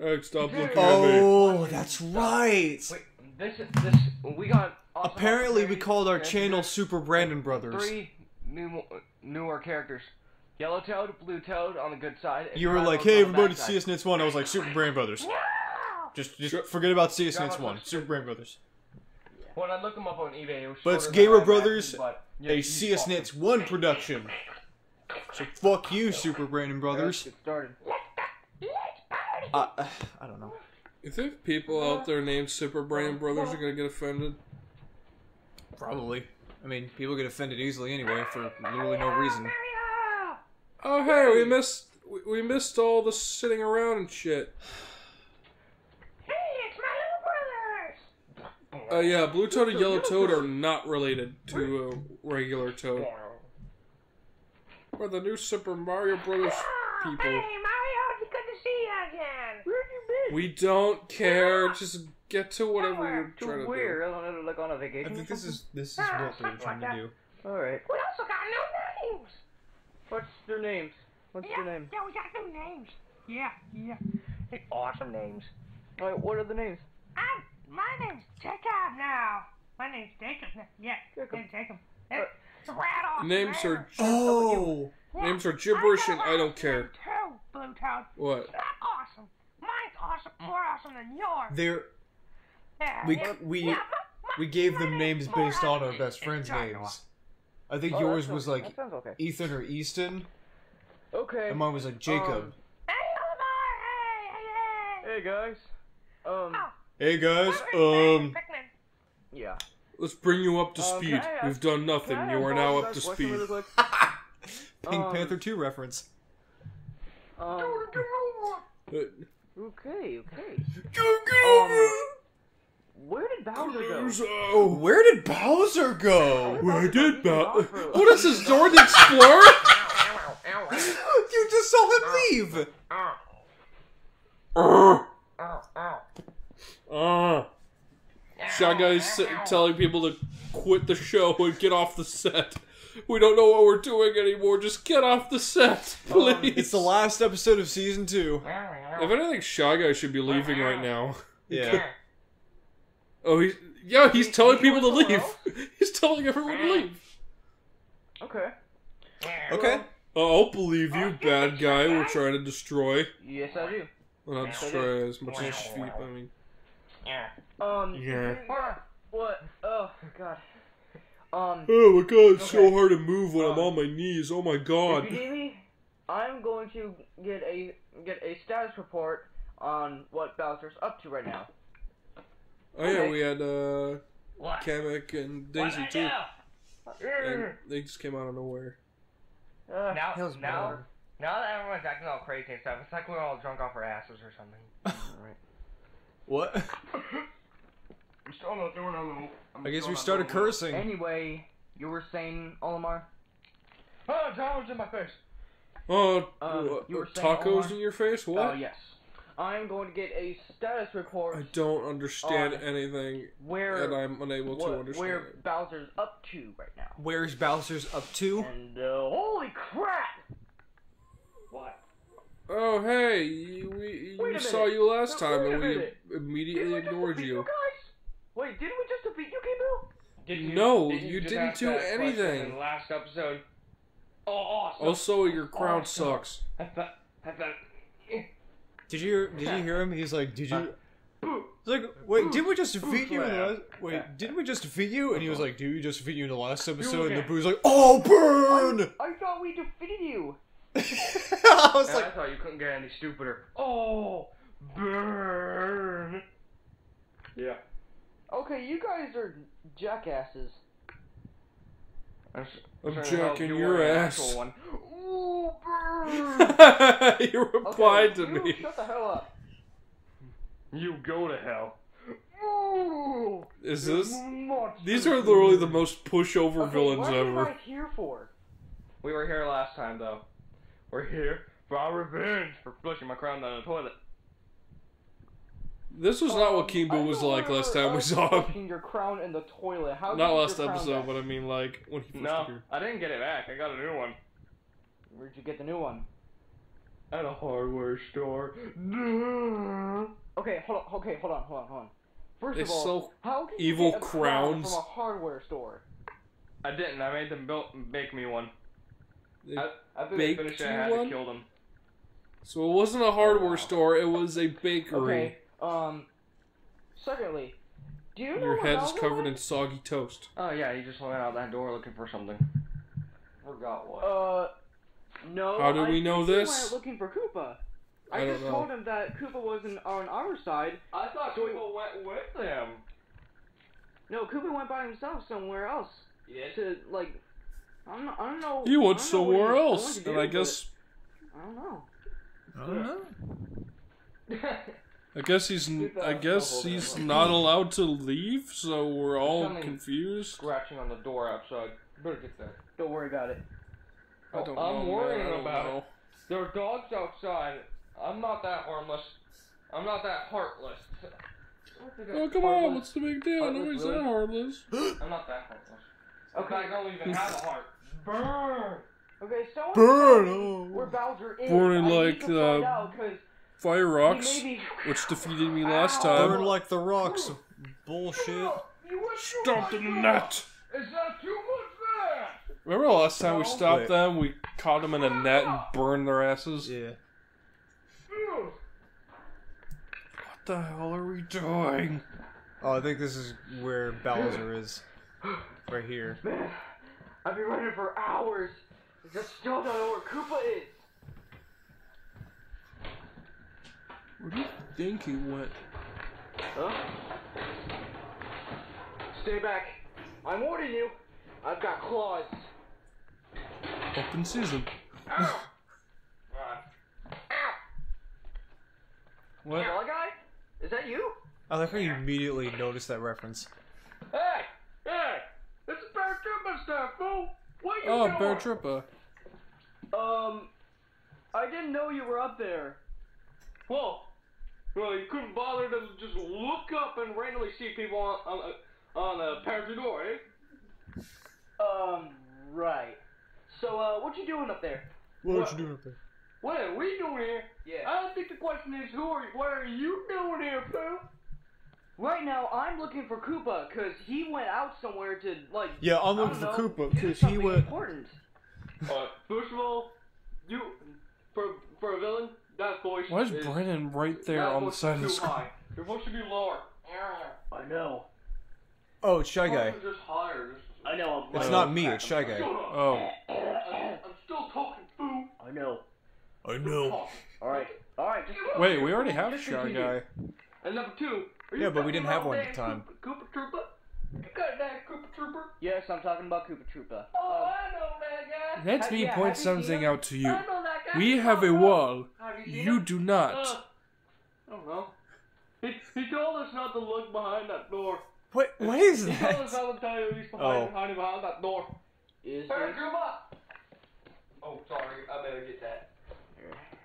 Eric, stop looking at me. oh, that's right. Wait, this is this we got. awesome Apparently, we called our channel Super Brandon Brothers. Three new newer characters. Yellow Toad, Blue Toad on the good side. You were like, "Hey, everybody, bad side. CS Nance One." I was like, "Super Brandon Brothers." Just, just forget about CS Nance One. Super Brandon Brothers. When I looked them up on eBay, it was But it's shorter Gamer Brothers, imagined, but, yeah, A you CS fuck. Nits One production. So fuck you, Super Brandon Let's Brothers. get started. Uh, I don't know. You think people out there named Super Brandon Brothers are gonna get offended? Probably. I mean, people get offended easily anyway for literally no reason. Oh, hey, we missed. We, we missed all the sitting around and shit. Hey, it's my little brothers! Uh, yeah, Blue Toad and Yellow Toad are not related to uh, regular Toad. We're the new Super Mario Brothers people. Hey, Mario, it's good to see you again. Where'd you been? We don't care. Just get to whatever you're Too trying to weird. I don't know, like on a I vacation. think this is this is Ah, what they were trying to do. All right. We also got new names. What's their names? What's yeah, their names? yeah, we got new names. Yeah, yeah. They're awesome names. All right. What are the names? I'm, my name's Jacob now. My name's Jacob. now. Yeah, Jacob. name's Jacob. It's rat off. Names are Oh, Yeah, names are gibberish and I don't care. one Too, Blue Toad. what? Not awesome. Mine's awesome. More awesome than yours. they're Yeah, we yeah, we yeah, my- we gave them names based on our best friends' names. I think Oh, yours was sounds- like okay. Ethan or Easton, Okay. and mine was like Jacob. Um, Hey, Omar! Hey, hey, hey! Hey guys. Um. Oh. Hey guys, um, Yeah. Let's bring you up to speed. can ask- We've done nothing. You are now up to guys a question speed. really? Pink Um, Panther 2 reference. Um. Okay. Okay. Go, go, Um, Where did Bowser go? Go. Where did Bowser go? Where did Bowser? Bowser- What is this, Dora the Explorer? you just saw him leave. Uh, uh. Shy Guy's telling people to quit the show and get off the set. We don't know what we're doing anymore. Just get off the set, please. It's the last episode of season two. If anything, Shy Guy should be leaving right now. Yeah. Oh, he's yeah, he's He- telling he people to leave. somewhere He's telling everyone to leave. Okay. Okay. Oh, I'll believe you, bad guy. We're trying to destroy. Yes, I do. Well, not destroy as much as feet. I mean, Um. Yeah. What? Oh God. Um. oh my god, it's so hard to move when I'm Um, on my knees. Oh my If god. you need me, I'm going to get a get a status report on what Bowser's up to right now. Oh yeah, we had uh, What? Kamek and Daisy too, and they just came out of nowhere. Uh, Now, Hell's now, better. now that everyone's acting all crazy and stuff, it's like we're all drunk off our asses or something. What? I'm still not doing it. I'm I guess we started doing it. cursing. Anyway, you were saying Olimar? Oh, Donald's in my face. Oh, Um, you were saying, tacos Omar? in your face? What? Oh yes. I'm going to get a status report I don't understand anything, where and I'm unable to what- understand. where it. Bowser's up to right now. Where's Bowser's up to? And uh, holy crap! What? Oh hey, you, we, Wait we saw you last No, time, and we minute. immediately Didn't we ignored defeat you. guys? Wait, didn't we just defeat you, K-Bill? Did No, didn't you just didn't do anything. In the last episode. Oh, awesome. Also, your crown Awesome. sucks. I thought, I thought, Did you did you hear him? He's like, did you? He's like, wait, didn't we just defeat you in the last? Wait, didn't we just defeat you? And he was uh-huh. like, did we just defeat you in the last episode? And the boo's like, oh, burn! I thought we defeated you. I was I like, thought you couldn't get any stupider. Oh, burn. Yeah. Okay, you guys are jackasses. I'm, I'm trying to jacking your ass. actual One. Ooh, burn. you replied okay, to you me. Shut the hell up. You go to hell. Ooh, Is this? These are literally the most pushover Okay, villains what am ever. I here for? We were here last time, though. We're here for our revenge for flushing my crown down the toilet. This was not what Um, Kimbo was like last time we saw him. flushing your crown in the toilet. How Not did you last your crown episode, back? but I mean like when he first No, appeared. I didn't get it back. I got a new one Where'd you get the new one? at a hardware store. Okay, hold on. Okay, hold on, hold on, hold on. First It's of all, so how can evil you get a crown crowns. from a hardware store? I didn't. I made them build, make me one. They- I, after baked they finished it, you I had one? to kill them. So it wasn't a hardware store; it was a bakery. Okay. Um. Secondly, do you know Your head is covered in soggy toast. Oh yeah, he just went out that door looking for something. Forgot what. Uh. No. How do I we know think he this? went looking for Koopa. I, I just know. told him that Koopa wasn't on our side. I thought So- people went with them. No, Koopa went by himself somewhere else Yeah. to like. I don't know. I don't know. He went don't know what somewhere else, and I guess I don't know. I don't know. I guess he's uh, I guess he's not allowed to leave, so we're all Something- confused. Scratching on the door outside. Better get that. Don't worry about it. I don't oh, I'm know. worrying man, about know. it. There are dogs outside. I'm not that harmless. I'm not that heartless. Oh come on! What's the big deal? Heartless, Nobody's really? that heartless. I'm not that heartless. Okay. I don't even have a heart. Burn! Okay, someone Burn! tell me Oh. where Bowser is. Burn in, I need like, to find the- out, 'cause Fire rocks, may be- which defeated me last Ow. Burn time. like the rocks. Bullshit. You went too Stomped much in the fast. net. Is that too much fast? Remember last time we stopped Wait. them? We caught them in a net and burned their asses. Yeah. Ugh. What the hell are we doing? Oh, I think this is where Bowser is. Right here. Man, I've been running for hours. I just still don't know where Koopa is. Where do you think he went? Huh? Stay back. I'm warning you. I've got claws. Open season. Ow. What? Claw guy? Is that you? I like how you immediately noticed that reference. Hey! Hey! It's a bear tripping stuff, fool! What you Oh, doing? Bear Trippa. Um, I didn't know you were up there. Well, well, you couldn't bother to just look up and randomly see people on on a, on a pantry door, eh? Um, right. So, uh, what you doing up there? What What? you doing up there? What are we doing here? Yeah. I don't think the question is who are you, what are you doing here, fool? Right now, I'm looking for Koopa because he went out somewhere to like. Yeah, I'm looking for know, Koopa because he something went. important. Uh, first of all, you for for a villain, that voice Why is is Brandon right there that on the voice side of is the too screen? high. You're supposed to be lower. I know. Oh, it's Shy Guy. Just higher. Just, I know. I'm It's not me, it's Shy Guy. Shut up. Oh, I'm, I'm still talking, fool. I know. I know. All right. All right. Just wait, we already have Just Shy. Guy. And number two. Are Yeah, but we didn't have one at the time. that Koopa, Koopa Troopa? You that Koopa Troopa? Yes, I'm talking about Koopa Troopa. Oh, Um, I know that guy. Let Have- me yeah, point have you seen something out to you. I know that guy. We have a wall. Have you You him? do Uh, not. I don't know. He, he told us not to look behind that door. What? What is He told us that? not to tell you he's behind, Oh. behind, behind that door. is Hey, there? Trooper! Oh, sorry. I better get that.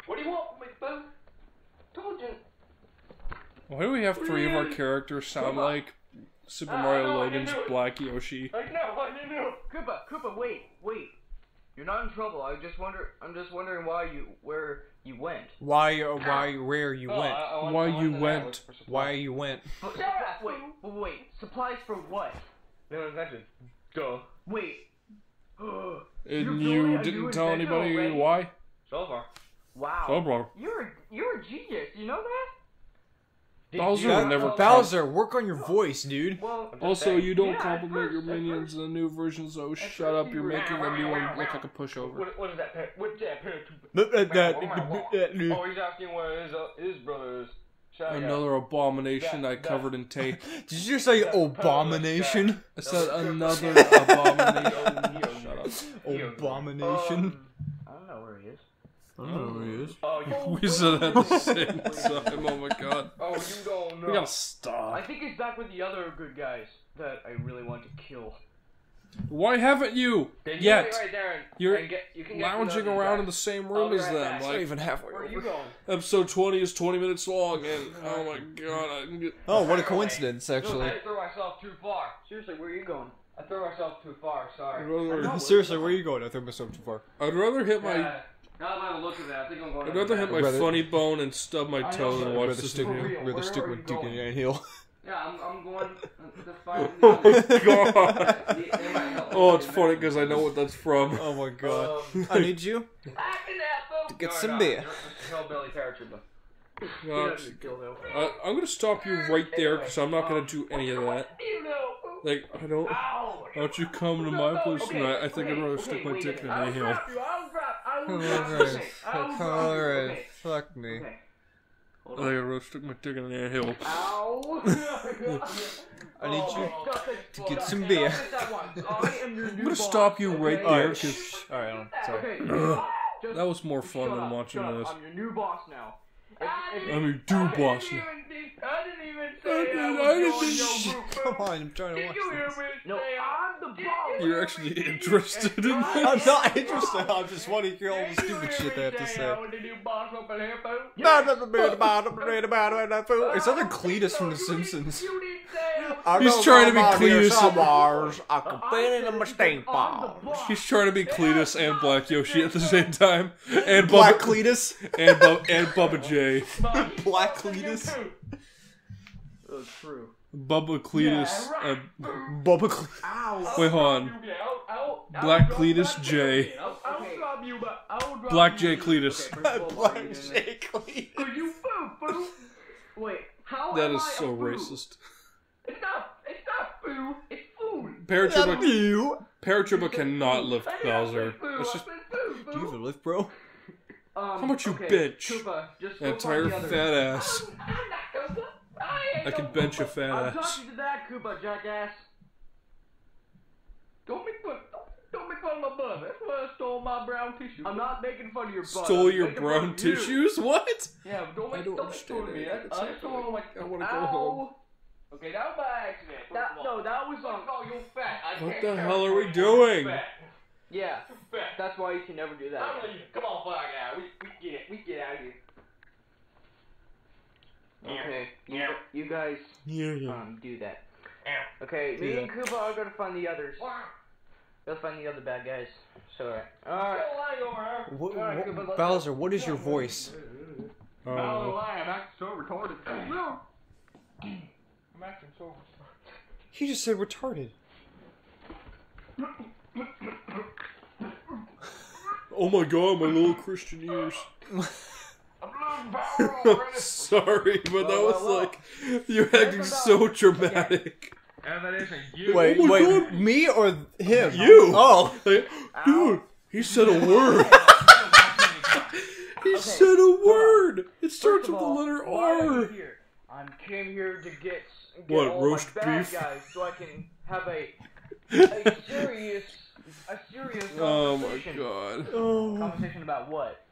What do you want from me, boo? Told you. Why do we have three of our characters sound like Super Ah, Mario no, I Logan's knew it. Black Yoshi? I know, I knew. Koopa, Koopa, wait, wait. You're not in trouble. I just wonder. I'm just wondering why you, where you went. Why? Uh, why? Where you Oh, went? I- I went- Why you went? look for supplies. Why you went? But, Shut up, wait, but wait. Supplies for what? No invention. Duh. Wait. And You're you doing didn't tell anybody already? why? So far. wow. So bro. You're a, you're a genius. You know that? Bowser That- never Bowser, work on your voice, dude. Well, Also, saying. you don't Yeah, compliment your minions in the new version, so shut up. you You're were- making a new one look like a pushover. What, what is that? pair- What's that? pair- That- that- that- Oh, he's asking where his uh, his brother is. Shy guy. Another abomination That- I covered in tape. Did you just say abomination? I said another abomination. Shut up. Abomination. Um, I don't know where he is. I don't know who he is. Oh, you. We said that at the same time. Oh my god. Oh, you don't know. We gotta I stop. think he's back with the other good guys that I really want to kill. Why haven't you Then yet you wait right there and, You're and get, you can get to lounging know around guys. in the same I'll room be as right them? back. Not Like even halfway Where are you over. going? episode twenty is twenty minutes long, and oh my god, I can get. Oh, what a coincidence, Look, actually. I threw myself too far. Seriously, where are you going? I threw myself too far. I'd Sorry. rather, Seriously, where are you going? I threw myself too far. I'd rather hit my. Yeah. Now that I look at that, I think I'm going. I'd rather hit my Rather- funny bone and stub my I know, toe but than I'd watch rather this stick, For video. real, rather where stick are with you Dick going? in heel. Yeah, I'm, I'm going to find. Oh god. Oh, it's funny because I know what that's from. Oh my god. Um, I need you to get some beer. Hillbilly paratrooper. He God, doesn't kill them. I, I'm gonna stop you right there because I'm not gonna do any of that. Like, I don't. Why don't you come to my place tonight? I think I'd okay, rather stick my dick in I'll a heel. Alright, I will drop alright, Okay. fuck me. Okay. I think I'd rather stick my dick in a heel. Ow! I need you Oh, stop it. to get Stop some beer. Stop it that one. I am your new I'm gonna stop you right okay? there Alright, because shh. Sorry. Okay. That was more fun shut than up, watching shut up. this. I'm your new boss now. If, if, I'm your dude boss now. I didn't even say I, didn't- I didn't going sh- your. Come on, I'm trying to Did watch you hear this. me No. say I'm the boss? You're actually interested in I'm not interested, I'm just wanting to hear all the stupid shit they have to say say. I was the new boss up in here, boo? It's other Cletus from The Simpsons. You didn't say I was I He's trying to be about here Cletus. I can I fit said in a it mistake because I'm the ball. boss. He's trying to be Cletus and Black Yoshi at the same time, and Black Bubba Cletus. and, Bu- and Bubba J. Black Cletus. oh, true. Bubba Cletus. Yeah, Uh, Bubba Cletus. Ow! wait, hold on. Black Cletus J. I'll, I'll Okay. drop you, but I'll Black you. J Cletus. Okay, first of all, Black you J Cletus. Cause you boo, boo. Wait, how That am is I so racist. It's not, it's not boo, it's food. Paratrooper. Paratrooper cannot lift Bowser. say boo, It's just said boo, boo. Do you even lift, bro? Um, How about you okay, bitch? Koopa, just an go find entire the others. fat ass. I'm, I'm not gonna, I I can no bench a Koopa. fat I'm ass. talking to that Koopa, jackass. Don't make fun, don't, don't make fun of my butt. That's why I stole my brown tissue. I'm not making fun of your butt. Stole I'm your brown of you. tissues? What? Yeah, don't I make, don't don't, make understand fun of me. anything That's, that's I stole my. I wanna go home. Okay, that was by accident. That, no, that was on. Oh, you're fat. I What can't the hell are we doing? Fat. Yeah, You're that's why you can never do that. I'm leaving. Come on, fly guy. We, we get it. We get out of here. Okay, Yeah. you guys Yeah, yeah. um do that. Yeah. Okay, me Do and Koopa are gonna find the others. Gotta find the other bad guys. So, alright. Alright. Still lying over there. What, Alright, what, Bowser, what is your voice? I'm not Oh. lying. I'm acting so retarded. No. I'm acting so He just said retarded. oh my god, my little Christian ears. I'm losing. Sorry, but that was whoa, whoa. like you're acting so dramatic. and that isn't you. Wait, Oh wait, God. me or him? You. Oh. Like, dude, he said a word. he said a word. It starts First with the letter why are you R. here? I came here to get, get What, all roast my bad beef? guys so I can have a a serious a serious Oh my god. Oh. Conversation about what?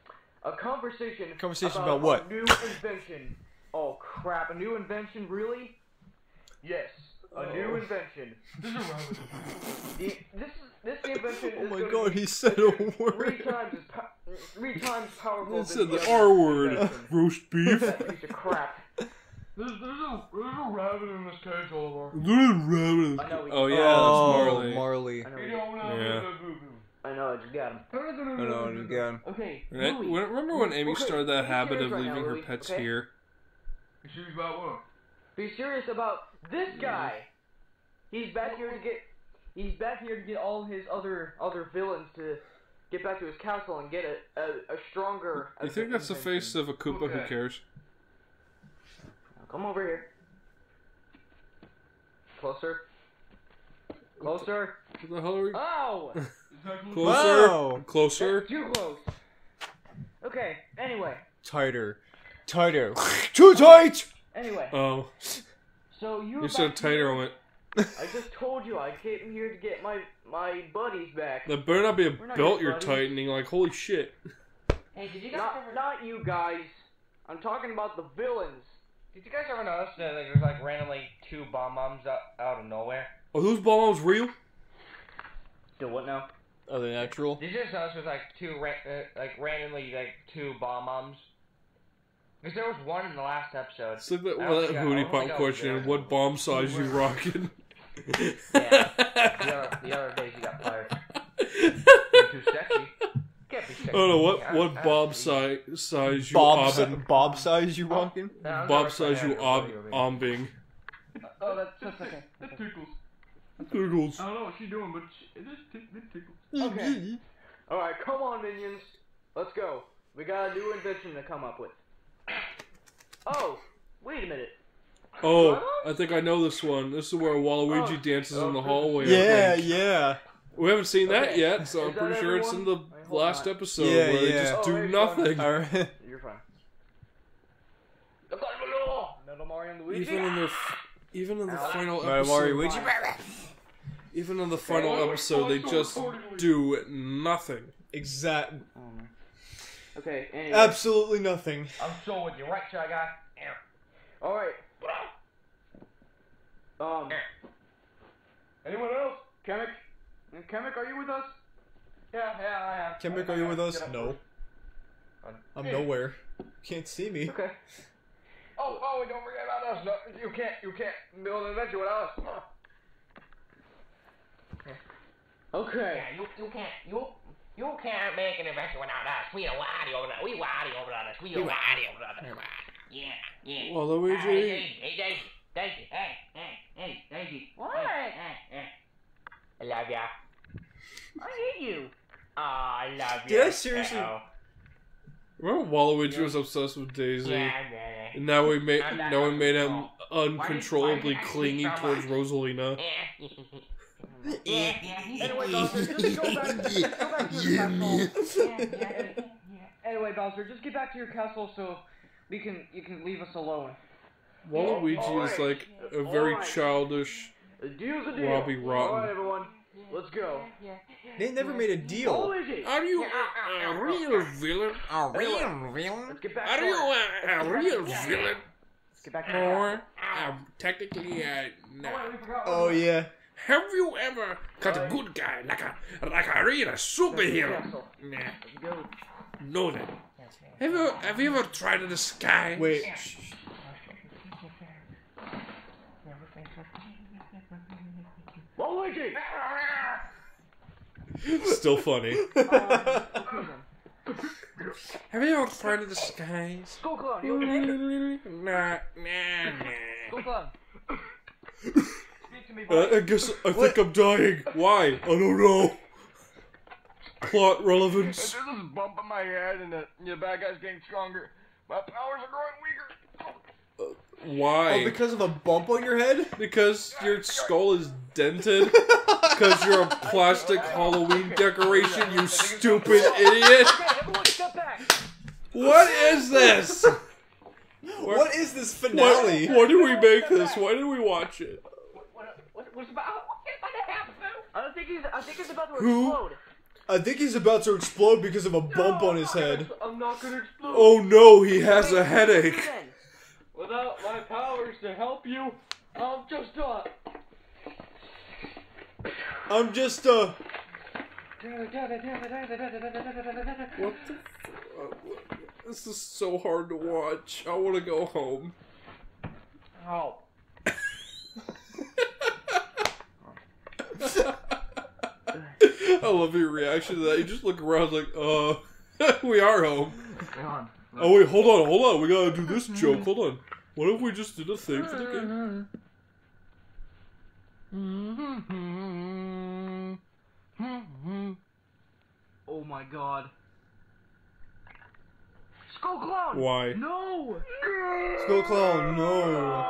A conversation. Conversation about, about what? A new invention. Oh crap! A new invention, really? Yes, a new Oh. invention. The- this is this invention Oh is my gonna god, be he said a three times as po- three times powerful. It than said the R word. Roast beef. That piece of crap. There's, there's, a, there's a rabbit in this cage, Oliver. I know we- Oh yeah, oh, that's Marley. Marley. I know. You we- don't know Yeah. the boo-boo. I know. I just got him. I know, and again. Okay. Right? Louie. Remember when Amy Okay, started that be habit serious of right leaving now, her Louie, pets okay? here? Excuse about what? Be serious about this guy. He's back here to get. He's back here to get all his other other villains to get back to his castle and get a a, a stronger. You think that's the face of a Koopa who cares? Come over here. Closer. Closer. What the hell are we? Oh! Closer. Wow. Closer. Too close. Okay. Anyway. Tighter. Tighter. Too tight! Anyway. Oh, So you. you said tighter. I went. I just told you I came here to get my my buddies back. That better not be a We're not belt you're buddies. tightening. Like holy shit. Hey, did you guys Not, ever? not you guys. I'm talking about the villains. Did you guys ever notice that like, there's like randomly two bomb bombs out, out of nowhere? Are those bomb bombs real? Do what now? Are they natural? Did you just notice there's like two ra- uh, like randomly like two bomb bombs? Because there was one in the last episode. It's like that, I well, that think I- I Hootie Pop think I was question. there. What bomb size you rocking? Yeah. The other, the other days you got fired. You're too sexy. Can't be. I don't know what what uh, uh, bob uh, size size you Bob, si- obbing. Bob size you walking? No, Bob size you ob have you. ombing. Oh, that's, that's okay. That tickles. Googles. I don't know what she's doing, but she, it just tick- it tickles. Okay. Alright, come on, minions. Let's go. We got a new invention to come up with. Oh, wait a minute. Oh, I think I know this one. This is where Waluigi oh. dances in the oh. hallway. I Yeah, think. yeah. We haven't seen that yet, so Is I'm that pretty sure it's in the everyone? Wait, last on. episode Yeah, where they yeah. just Oh, do wait, nothing. Alright. You're fine. Little Mario and Luigi. Even in the f- even in the final Mario, episode, Mario, Luigi. even in the final episode, they just do nothing. Exact. Okay, anyway. Absolutely nothing. I'm so with you, right, Shy Guy? Alright. Um, Anyone else? Kamek? Kamek, are you with us? Yeah, yeah, I am. Kamek, are you with us? No. I'm nowhere. You Can't see me. Okay. Oh, oh, don't forget about us. No, you can't, you can't build an adventure without us. Okay. Yeah, you, you can't you you can't make an adventure without us. We are wadi over there. We wadi over on us. We are wadi over on us. Yeah, yeah. Waluigi. Hey, Daisy, hey, Daisy, Daisy, hey, hey, hey, Daisy. What? Hey, hey, hey. I love ya. I hate you. Oh, I love Did ya. I seriously- Uh-oh. Remember Waluigi was obsessed with Daisy, Yeah, yeah, and now we made I'm now we made him why uncontrollably did clingy towards much? Rosalina. Anyway, Bowser, just go back, go back to your castle. Yeah, yeah, yeah. Anyway, Bowser, just get back to your castle so we can you can leave us alone. Waluigi is like a very childish. The deal's a deal. Robbie Rotten. Alright, everyone, let's go. They never made a deal. Waluigi, Are you a, a real villain? A real villain? let's get back Are to you a, a real villain? Let's get back to our Or uh, um, technically, uh, no. Oh, oh yeah. Have you ever got a good guy like a like a real superhero? castle. Nah, no then. Have you have you ever tried to disguise? Wait. Waluigi! Still funny. Okay then. Have you ever tried to disguise? Skull Clown, you okay? Nah, nah, Skull nah. Clown. Speak to me, Uh, boy. I guess I think I'm dying. Why? I don't know. Plot relevance. There's this bump in my head, and the, the bad guy's getting stronger. My powers are growing weaker. Why? Oh, because of a bump on your head? Because your skull is dented? Because you're a plastic Halloween decoration, you stupid idiot? Okay, everyone step back. What is this? What is this Why, finale? why did we make this? Why did we watch it? What, what, what's about? What's about to happen? I don't think he's. I think he's about to Who? explode. I think he's about to explode because of a bump on his head. I'm not gonna explode. Oh no, he has a headache. Then. Without my powers to help you, I'm just uh. I'm just uh What the? F- uh, this is so hard to watch. I want to go home. Oh. I love your reaction to that. You just look around like, uh, we are home. Hang on. Oh wait, hold on, hold on. We gotta do this mm-hmm. joke. Hold on. What if we just did a thing for the game? Oh my god. Skull Clown! Why? No! Skull Clown, no.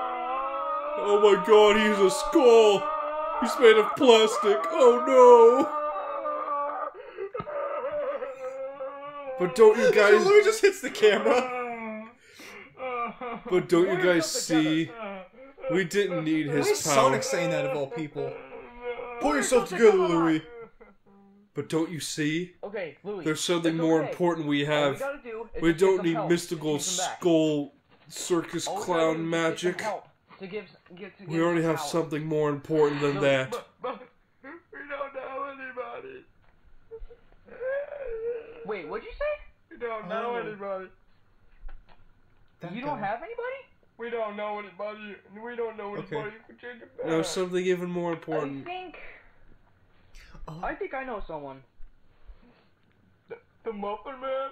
Oh my god, he's a skull. He's made of plastic. Oh no. But don't you guys? Louie just hits the camera. But don't you guys see? We didn't need Why is his power. Sonic saying that of all people? Pull yourself together, Louie. But don't you see? Okay, Louie. There's something it's more okay. important we All we have. do We don't need help mystical to take them back. skull circus All we gotta do clown is just get some magic. help To give, get, to We already have power. something more important than that. But, but we don't know anybody. Wait, what'd you say? We don't know Oh. anybody. That you don't have anybody? We don't know anybody. We don't know anybody who can back. No, something even more important. I think. Oh. I think I know someone. The Muffin Man?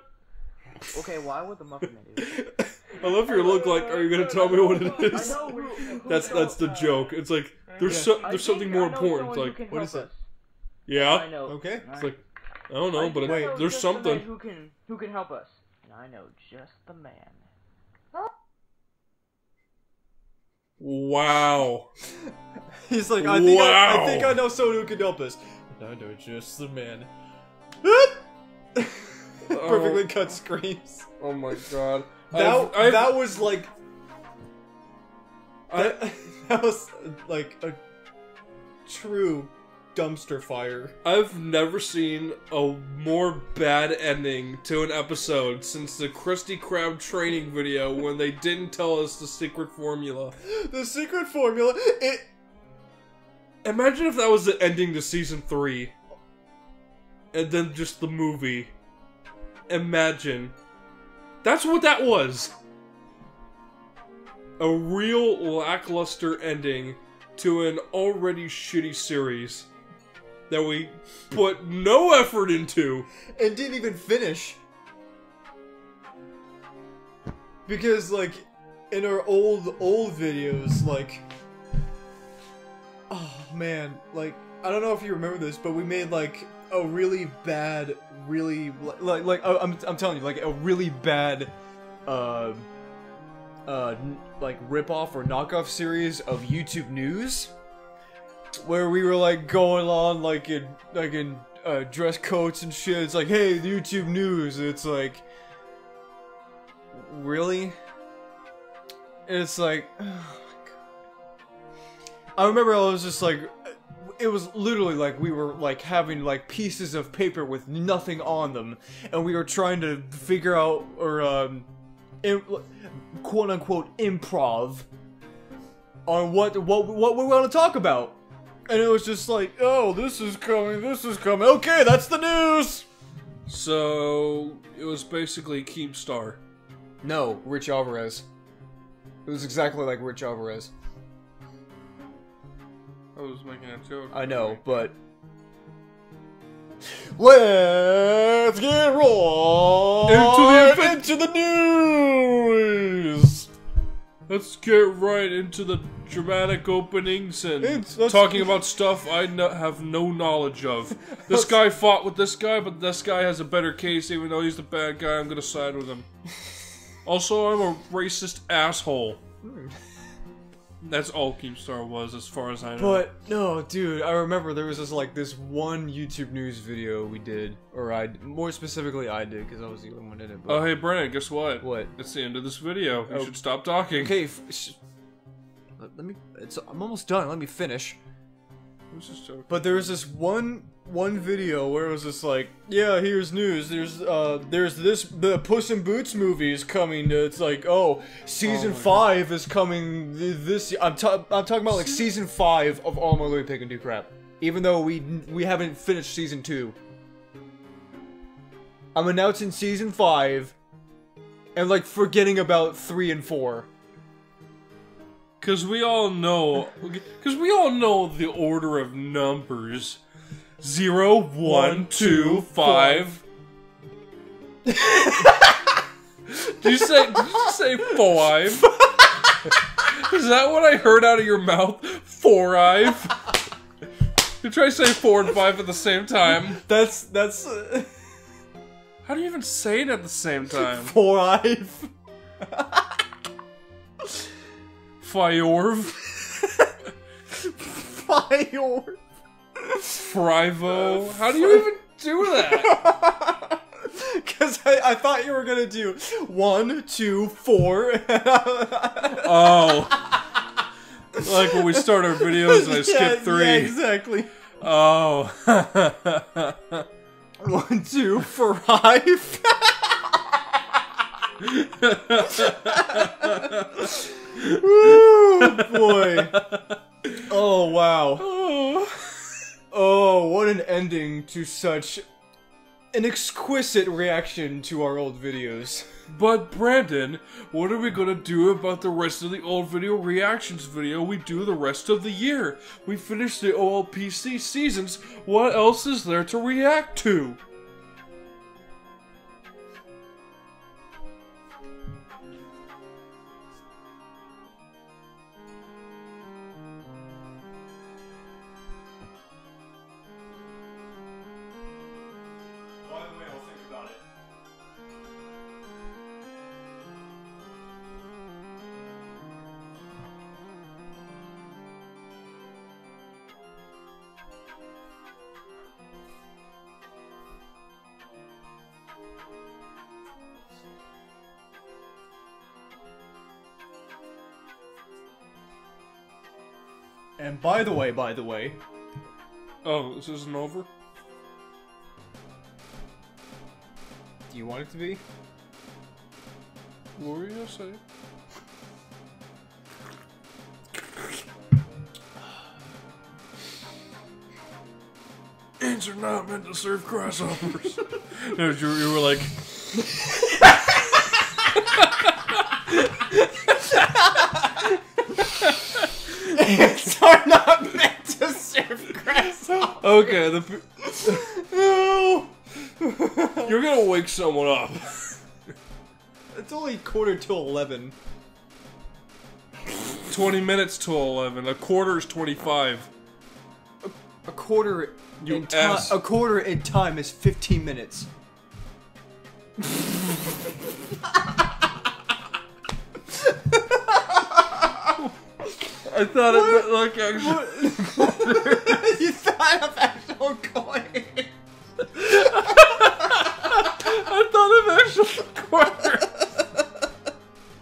Okay, why would the Muffin Man do it? I love your look. Like, are you gonna tell me what it is? I know who, who That's that's the joke. It's like there's Yeah. so, there's something more important. someone It's who like what is help it? yeah, I know. Okay. it's like I don't know, I but think I it, there's just the something. who can who can help us. And I know just the man. Wow. He's like, I think I, I think I know someone who can help us. And I know just the man. Oh. Perfectly cut screams. Oh my god. That I've- I've- that was like that, that was like a true dumpster fire. I've never seen a more bad ending to an episode since the Krusty Krab training video when they didn't tell us the secret formula. The secret formula. It Imagine if that was the ending to season three. And then just the movie. Imagine. That's what that was. A real lackluster ending to an already shitty series that we put no effort into. and didn't even finish. Because like in our old old videos, like oh man, like I don't know if you remember this, but we made like a really bad, really like like I'm I'm telling you, like a really bad, uh, uh, like rip off or knockoff series of YouTube news, where we were like going on like in like in uh, dress coats and shit. It's like, hey, the YouTube news. It's like, really? It's like, oh. I remember I was just like, it was literally like we were like having like pieces of paper with nothing on them, and we were trying to figure out or um, quote unquote improv on what what what we want to talk about. And it was just like, oh, this is coming, this is coming. Okay, that's the news. So it was basically Keemstar. No, Rich Alvarez. It was exactly like Rich Alvarez. I was making a joke. I know, but let's get right Into the- into the news. Let's get right into the dramatic openings and It's- talking about stuff I no- have no knowledge of. This guy fought with this guy, but this guy has a better case, even though he's the bad guy. I'm gonna side with him. Also, I'm a racist asshole. That's all Keemstar was, as far as I know. But no, dude, I remember there was this like this one YouTube news video we did, or I more specifically I did because I was the only one in it. But oh, hey, Brandon, guess what? What? It's the end of this video. You Oh. should stop talking. Okay, f- sh- let, me. It's I'm almost done. Let me finish. I was just joking. But there was this one one video where it was just like, yeah, here's news. There's uh there's this the Puss in Boots movie is coming. It's like, oh, season Oh five is coming this. I'm ta- I'm talking about like season five of Olimar Louie Pick and Do Crap. Even though we we haven't finished season two. I'm announcing season five, and like forgetting about three and four. Because we all know, because we all know the order of numbers. Zero, one, two, five. did you say? Did you say five? Is that what I heard out of your mouth? Four five. You try to say four and five at the same time. That's that's uh, How do you even say it at the same time? Four five. Fiorv, Fire. Frivo. Uh, How do you even do that? Because I, I thought you were gonna do one, two, four. Oh. Like when we start our videos and I skip Yeah, three. Yeah, exactly. Oh. One, two, five. Ooh, boy. Oh, wow. Oh, Oh, what an ending to such an exquisite reaction to our old videos. But Brandon, what are we gonna do about the rest of the old video reactions video we do the rest of the year? We finished the OLPC seasons. What else is there to react to? By the way, by the way, Oh, this isn't over? do you want it to be? What were you gonna say? Ants are not meant to serve grasshoppers. no, you, you were like, Ants are not meant to serve grasshoppers. okay, the, No. you're gonna wake someone up. It's only quarter to eleven. 20 minutes till 11. A quarter is 25. A quarter You in a quarter in time is fifteen minutes. I thought it meant like actually. you thought of actual coin. I thought of actual quarter.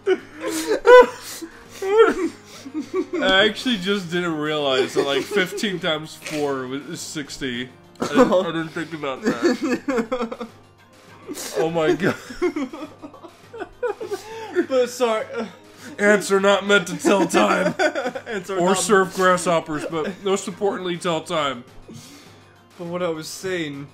I actually just didn't realize that like 15 times 4 was- is 60. I didn't, I didn't think about that. Oh my god. but sorry. Ants are not meant to tell time or serve grasshoppers, but most importantly, tell time. But what I was saying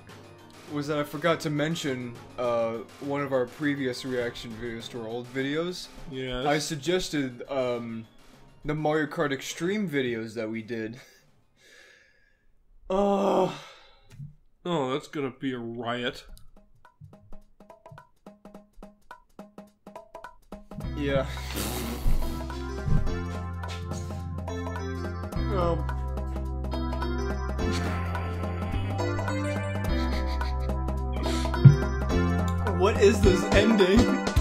was that I forgot to mention uh, one of our previous reaction videos to our old videos. Yes. I suggested um, the Mario Kart Extreme videos that we did. Oh, Oh, that's gonna be a riot. Yeah. Um. What is this ending?